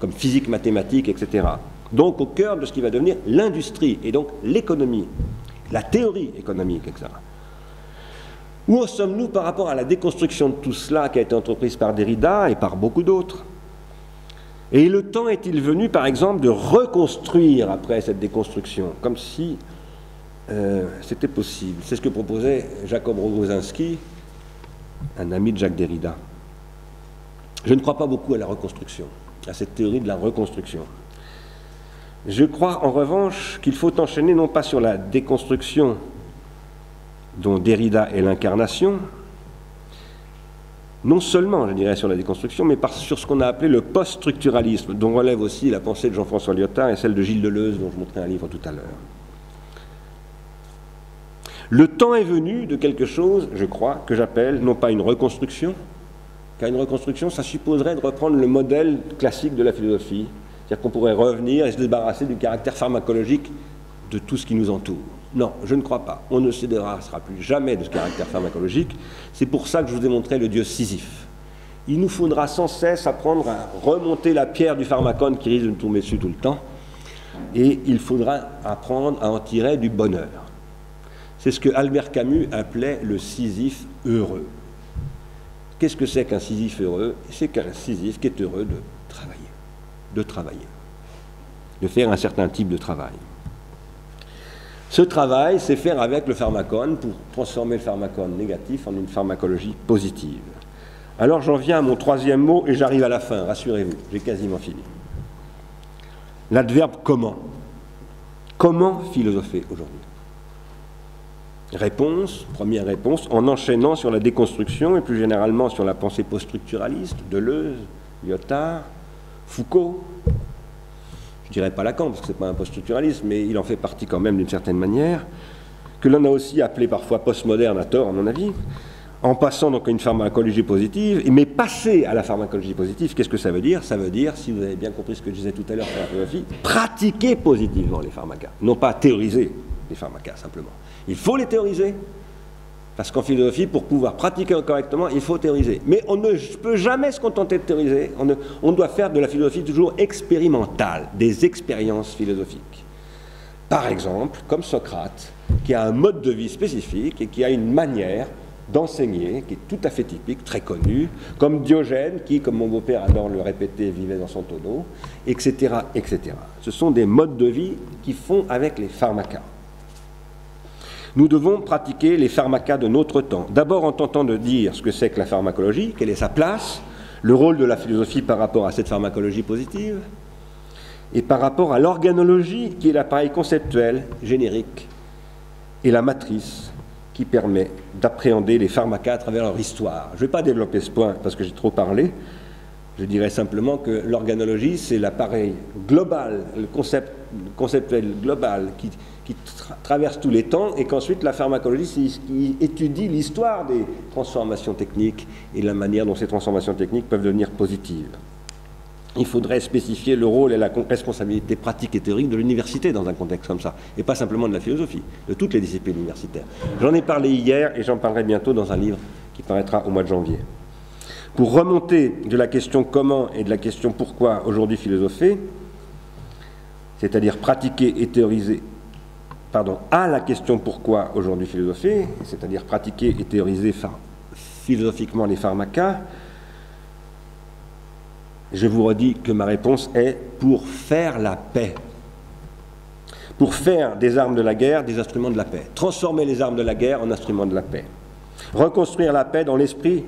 comme physique, mathématiques, etc. Donc au cœur de ce qui va devenir l'industrie, et donc l'économie, la théorie économique, etc. Où en sommes-nous par rapport à la déconstruction de tout cela qui a été entreprise par Derrida et par beaucoup d'autres? Et le temps est-il venu, par exemple, de reconstruire après cette déconstruction, comme si euh, c'était possible? C'est ce que proposait Jacob Rogozinski un ami de Jacques Derrida. Je ne crois pas beaucoup à la reconstruction, à cette théorie de la reconstruction. Je crois en revanche qu'il faut enchaîner non pas sur la déconstruction dont Derrida est l'incarnation, non seulement, je dirais, sur la déconstruction, mais sur ce qu'on a appelé le post-structuralisme, dont relève aussi la pensée de Jean-François Lyotard et celle de Gilles Deleuze, dont je montrais un livre tout à l'heure. Le temps est venu de quelque chose, je crois, que j'appelle non pas une reconstruction, car une reconstruction, ça supposerait de reprendre le modèle classique de la philosophie, c'est-à-dire qu'on pourrait revenir et se débarrasser du caractère pharmacologique de tout ce qui nous entoure. Non, je ne crois pas. On ne se débarrassera plus jamais de ce caractère pharmacologique. C'est pour ça que je vous ai montré le dieu Sisyphe. Il nous faudra sans cesse apprendre à remonter la pierre du pharmacone qui risque de nous tomber dessus tout le temps. Et il faudra apprendre à en tirer du bonheur. C'est ce que Albert Camus appelait le Sisyphe heureux. Qu'est-ce que c'est qu'un Sisyphe heureux? C'est qu'un Sisyphe qui est heureux de travailler, de travailler, de faire un certain type de travail. Ce travail, c'est faire avec le pharmacone pour transformer le pharmacone négatif en une pharmacologie positive. Alors j'en viens à mon troisième mot et j'arrive à la fin, rassurez-vous, j'ai quasiment fini. L'adverbe comment? Comment philosopher aujourd'hui? Réponse, première réponse, en enchaînant sur la déconstruction et plus généralement sur la pensée post-structuraliste, Deleuze, Lyotard, Foucault. Je dirais pas Lacan, parce que ce n'est pas un post-structuraliste, mais il en fait partie quand même d'une certaine manière, que l'on a aussi appelé parfois postmoderne à tort, à mon avis, en passant donc à une pharmacologie positive, mais passer à la pharmacologie positive, qu'est-ce que ça veut dire? Ça veut dire, si vous avez bien compris ce que je disais tout à l'heure sur la philosophie, pratiquer positivement les pharmacas, non pas théoriser les pharmacas simplement. Il faut les théoriser, parce qu'en philosophie, pour pouvoir pratiquer correctement, il faut théoriser. Mais on ne peut jamais se contenter de théoriser, on, on doit faire de la philosophie toujours expérimentale, des expériences philosophiques. Par exemple, comme Socrate, qui a un mode de vie spécifique et qui a une manière d'enseigner, qui est tout à fait typique, très connu, comme Diogène, qui, comme mon beau-père adore le répéter, vivait dans son tonneau, etc., etc. Ce sont des modes de vie qui font avec les pharmacas. Nous devons pratiquer les pharmacas de notre temps, d'abord en tentant de dire ce que c'est que la pharmacologie, quelle est sa place, le rôle de la philosophie par rapport à cette pharmacologie positive, et par rapport à l'organologie qui est l'appareil conceptuel, générique, et la matrice qui permet d'appréhender les pharmacas à travers leur histoire. Je ne vais pas développer ce point parce que j'ai trop parlé. Je dirais simplement que l'organologie, c'est l'appareil global, le concept conceptuel global qui, traverse tous les temps et qu'ensuite la pharmacologie, c'est ce qui étudie l'histoire des transformations techniques et la manière dont ces transformations techniques peuvent devenir positives il faudrait spécifier le rôle et la responsabilité pratique et théorique de l'université dans un contexte comme ça, et pas simplement de la philosophie, de toutes les disciplines universitaires. J'en ai parlé hier et j'en parlerai bientôt dans un livre qui paraîtra au mois de janvier. Pour remonter de la question comment et de la question pourquoi aujourd'hui philosopher, c'est-à-dire pratiquer et théoriser, pardon, à la question pourquoi aujourd'hui philosopher, c'est-à-dire pratiquer et théoriser philosophiquement les pharmacas, je vous redis que ma réponse est pour faire la paix. Pour faire des armes de la guerre des instruments de la paix. Transformer les armes de la guerre en instruments de la paix. Reconstruire la paix dans l'esprit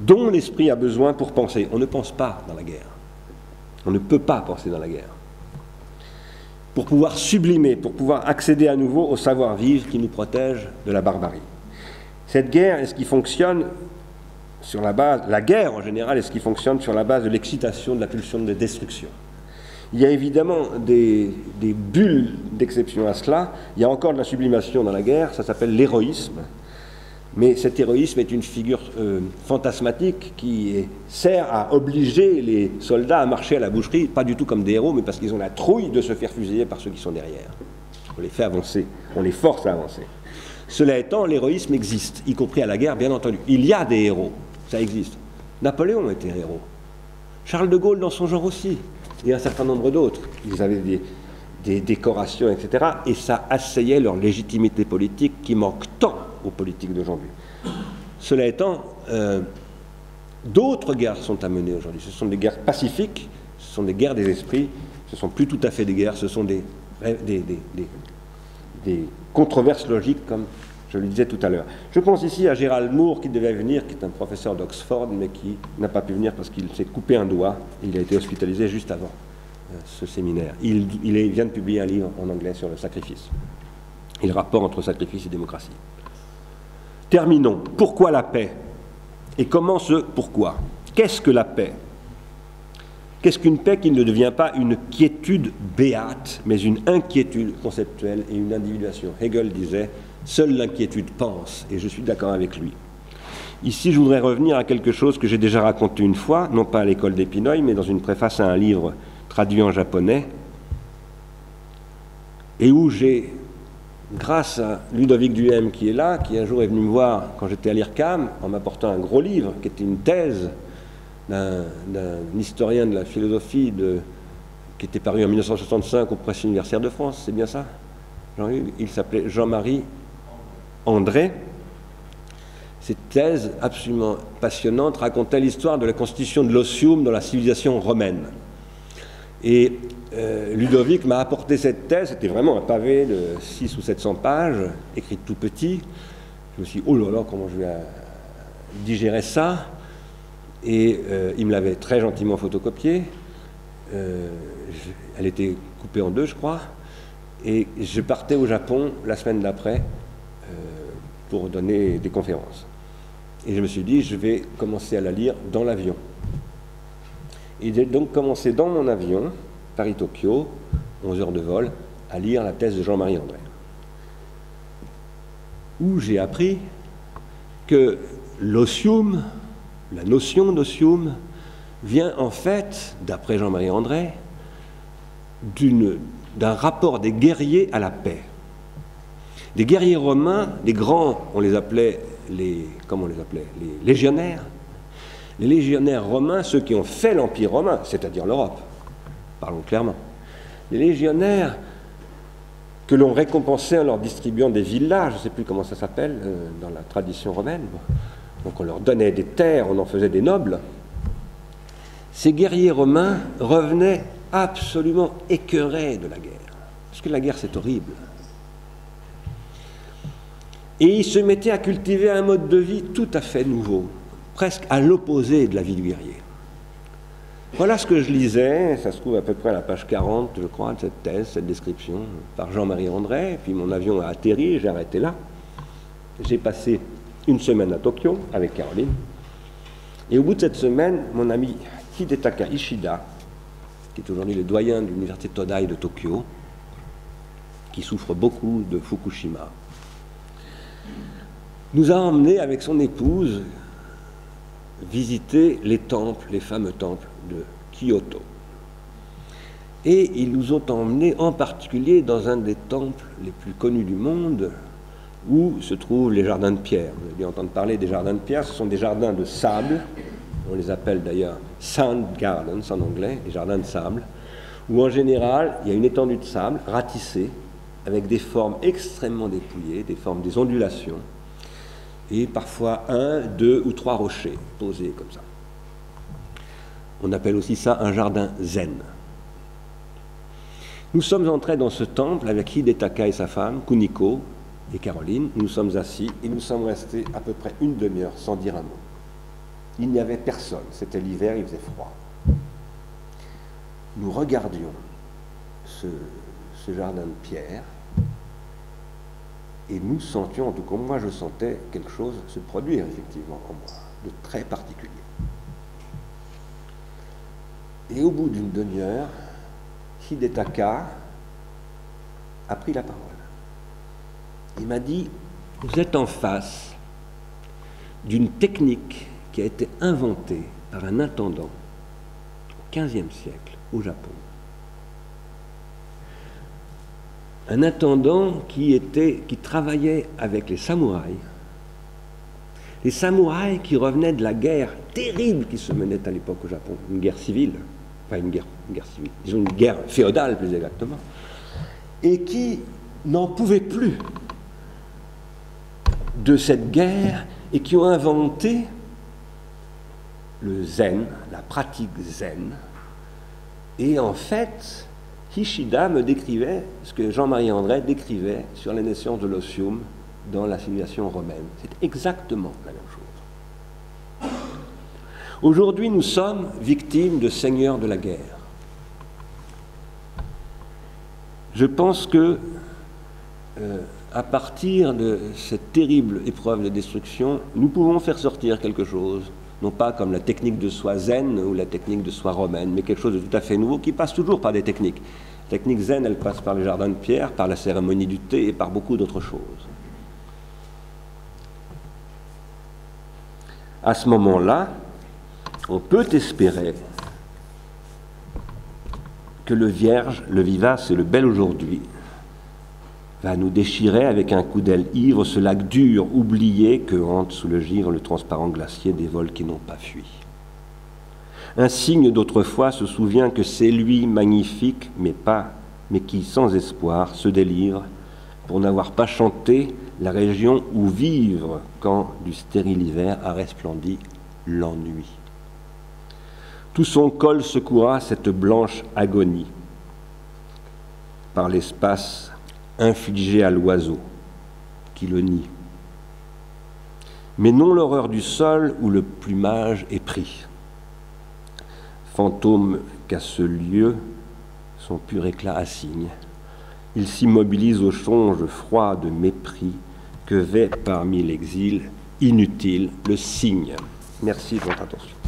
dont l'esprit a besoin pour penser. On ne pense pas dans la guerre. On ne peut pas penser dans la guerre. Pour pouvoir sublimer, pour pouvoir accéder à nouveau au savoir-vivre qui nous protège de la barbarie. Cette guerre est ce qui fonctionne sur la base, la guerre en général est ce qui fonctionne sur la base de l'excitation, de la pulsion de destruction? Il y a évidemment des, bulles d'exception à cela. Il y a encore de la sublimation dans la guerre, ça s'appelle l'héroïsme. Mais cet héroïsme est une figure euh, fantasmatique qui sert à obliger les soldats à marcher à la boucherie, pas du tout comme des héros, mais parce qu'ils ont la trouille de se faire fusiller par ceux qui sont derrière. On les fait avancer, on les force à avancer. Cela étant, l'héroïsme existe, y compris à la guerre, bien entendu. Il y a des héros, ça existe. Napoléon était héros. Charles de Gaulle dans son genre aussi. Et un certain nombre d'autres. Ils avaient des, décorations, etc. Et ça asseyait leur légitimité politique qui manque tant aux politiques d'aujourd'hui. Cela étant, euh, d'autres guerres sont amenées aujourd'hui. Ce sont des guerres pacifiques, ce sont des guerres des esprits, ce ne sont plus tout à fait des guerres, ce sont des, controverses logiques comme je le disais tout à l'heure. Je pense ici à Gérald Moore qui devait venir, qui est un professeur d'Oxford, mais qui n'a pas pu venir parce qu'il s'est coupé un doigt. Il a été hospitalisé juste avant euh, ce séminaire. Il, vient de publier un livre en anglais sur le sacrifice et le rapport entre sacrifice et démocratie. Terminons. Pourquoi la paix? Et comment ce pourquoi Qu'est-ce que la paix? Qu'est-ce qu'une paix qui ne devient pas une quiétude béate, mais une inquiétude conceptuelle et une individuation? Hegel disait Seule l'inquiétude pense, et je suis d'accord avec lui. Ici, je voudrais revenir à quelque chose que j'ai déjà raconté une fois, non pas à l'école d'Épinoy, mais dans une préface à un livre traduit en japonais, et où j'ai, grâce à Ludovic Duhem qui est là, qui un jour est venu me voir quand j'étais à l'IRCAM, en m'apportant un gros livre, qui était une thèse d'un historien de la philosophie qui était paru en 1965 au Presse universitaire de France, c'est bien ça? Il s'appelait Jean-Marie André, cette thèse absolument passionnante racontait l'histoire de la constitution de l'ossium dans la civilisation romaine. Et euh, Ludovic m'a apporté cette thèse, c'était vraiment un pavé de 6 ou 700 pages, écrit tout petit. Je me suis dit, oh là là, comment je vais euh, digérer ça? Et euh, il me l'avait très gentiment photocopié. Euh, elle était coupée en deux, je crois. Et je partais au Japon la semaine d'après pour donner des conférences. Et je me suis dit, je vais commencer à la lire dans l'avion. Et j'ai donc commencé dans mon avion, Paris-Tokyo, 11 heures de vol, à lire la thèse de Jean-Marie André. Où j'ai appris que l'osium, la notion d'osium, vient en fait, d'après Jean-Marie André, d'un rapport des guerriers à la paix. Les guerriers romains, les grands, on les appelait les, comment on les appelait, les légionnaires. Les légionnaires romains, ceux qui ont fait l'Empire romain, c'est-à-dire l'Europe, parlons clairement. Les légionnaires que l'on récompensait en leur distribuant des villas, je ne sais plus comment ça s'appelle euh, dans la tradition romaine, donc on leur donnait des terres, on en faisait des nobles. Ces guerriers romains revenaient absolument écœurés de la guerre, parce que la guerre c'est horrible. Et ils se mettaient à cultiver un mode de vie tout à fait nouveau, presque à l'opposé de la vie du guerrier. Voilà ce que je lisais, ça se trouve à peu près à la page 40, je crois, de cette thèse, cette description, par Jean-Marie André, puis mon avion a atterri, j'ai arrêté là. J'ai passé une semaine à Tokyo avec Caroline. Et au bout de cette semaine, mon ami Hidetaka Ishida, qui est aujourd'hui le doyen de l'université Todai de Tokyo, qui souffre beaucoup de Fukushima, nous a emmenés avec son épouse visiter les temples, les fameux temples de Kyoto. Et ils nous ont emmenés en particulier dans un des temples les plus connus du monde, où se trouvent les jardins de pierre. Vous avez dû entendre parler des jardins de pierre, ce sont des jardins de sable, on les appelle d'ailleurs sand gardens en anglais, les jardins de sable, où en général il y a une étendue de sable ratissée, avec des formes extrêmement dépouillées, des formes des ondulations, et parfois un, deux ou trois rochers posés comme ça. On appelle aussi ça un jardin zen. Nous sommes entrés dans ce temple avec Hidetaka et sa femme, Kuniko, et Caroline, nous sommes assis et nous sommes restés à peu près une demi-heure sans dire un mot. Il n'y avait personne, c'était l'hiver, il faisait froid. Nous regardions ce, jardin de pierre et nous sentions, en tout cas moi je sentais quelque chose se produire effectivement en moi, de très particulier. Et au bout d'une demi-heure, Hidetaka a pris la parole. Il m'a dit, vous êtes en face d'une technique qui a été inventée par un intendant au XVe siècle au Japon. Un intendant qui, travaillait avec les samouraïs. Les samouraïs qui revenaient de la guerre terrible qui se menait à l'époque au Japon, une guerre civile, pas une guerre, une guerre civile, disons une guerre féodale plus exactement, et qui n'en pouvaient plus de cette guerre et qui ont inventé le zen, la pratique zen. Et en fait, Hishida me décrivait ce que Jean-Marie André décrivait sur les naissances de l'osium dans la civilisation romaine. C'est exactement la même chose. Aujourd'hui, nous sommes victimes de seigneurs de la guerre. Je pense que euh, à partir de cette terrible épreuve de destruction, nous pouvons faire sortir quelque chose, non pas comme la technique de soi zen ou la technique de soi romaine, mais quelque chose de tout à fait nouveau qui passe toujours par des techniques. La technique zen, elle passe par les jardins de pierre, par la cérémonie du thé et par beaucoup d'autres choses. À ce moment-là, on peut espérer que le vierge, le vivace et le bel aujourd'hui va nous déchirer avec un coup d'aile ivre ce lac dur, oublié, que hante sous le givre le transparent glacier des vols qui n'ont pas fui. Un signe d'autrefois se souvient que c'est lui magnifique, mais pas, mais qui sans espoir se délivre pour n'avoir pas chanté la région où vivre quand du stérile hiver a resplendi l'ennui. Tout son col secoua cette blanche agonie. Par l'espace infligé à l'oiseau qui le nie. Mais non l'horreur du sol où le plumage est pris. fantôme qu'à ce lieu son pur éclat assigne. Il s'immobilise au songe froid de mépris que vêt parmi l'exil inutile le signe. Merci de votre attention.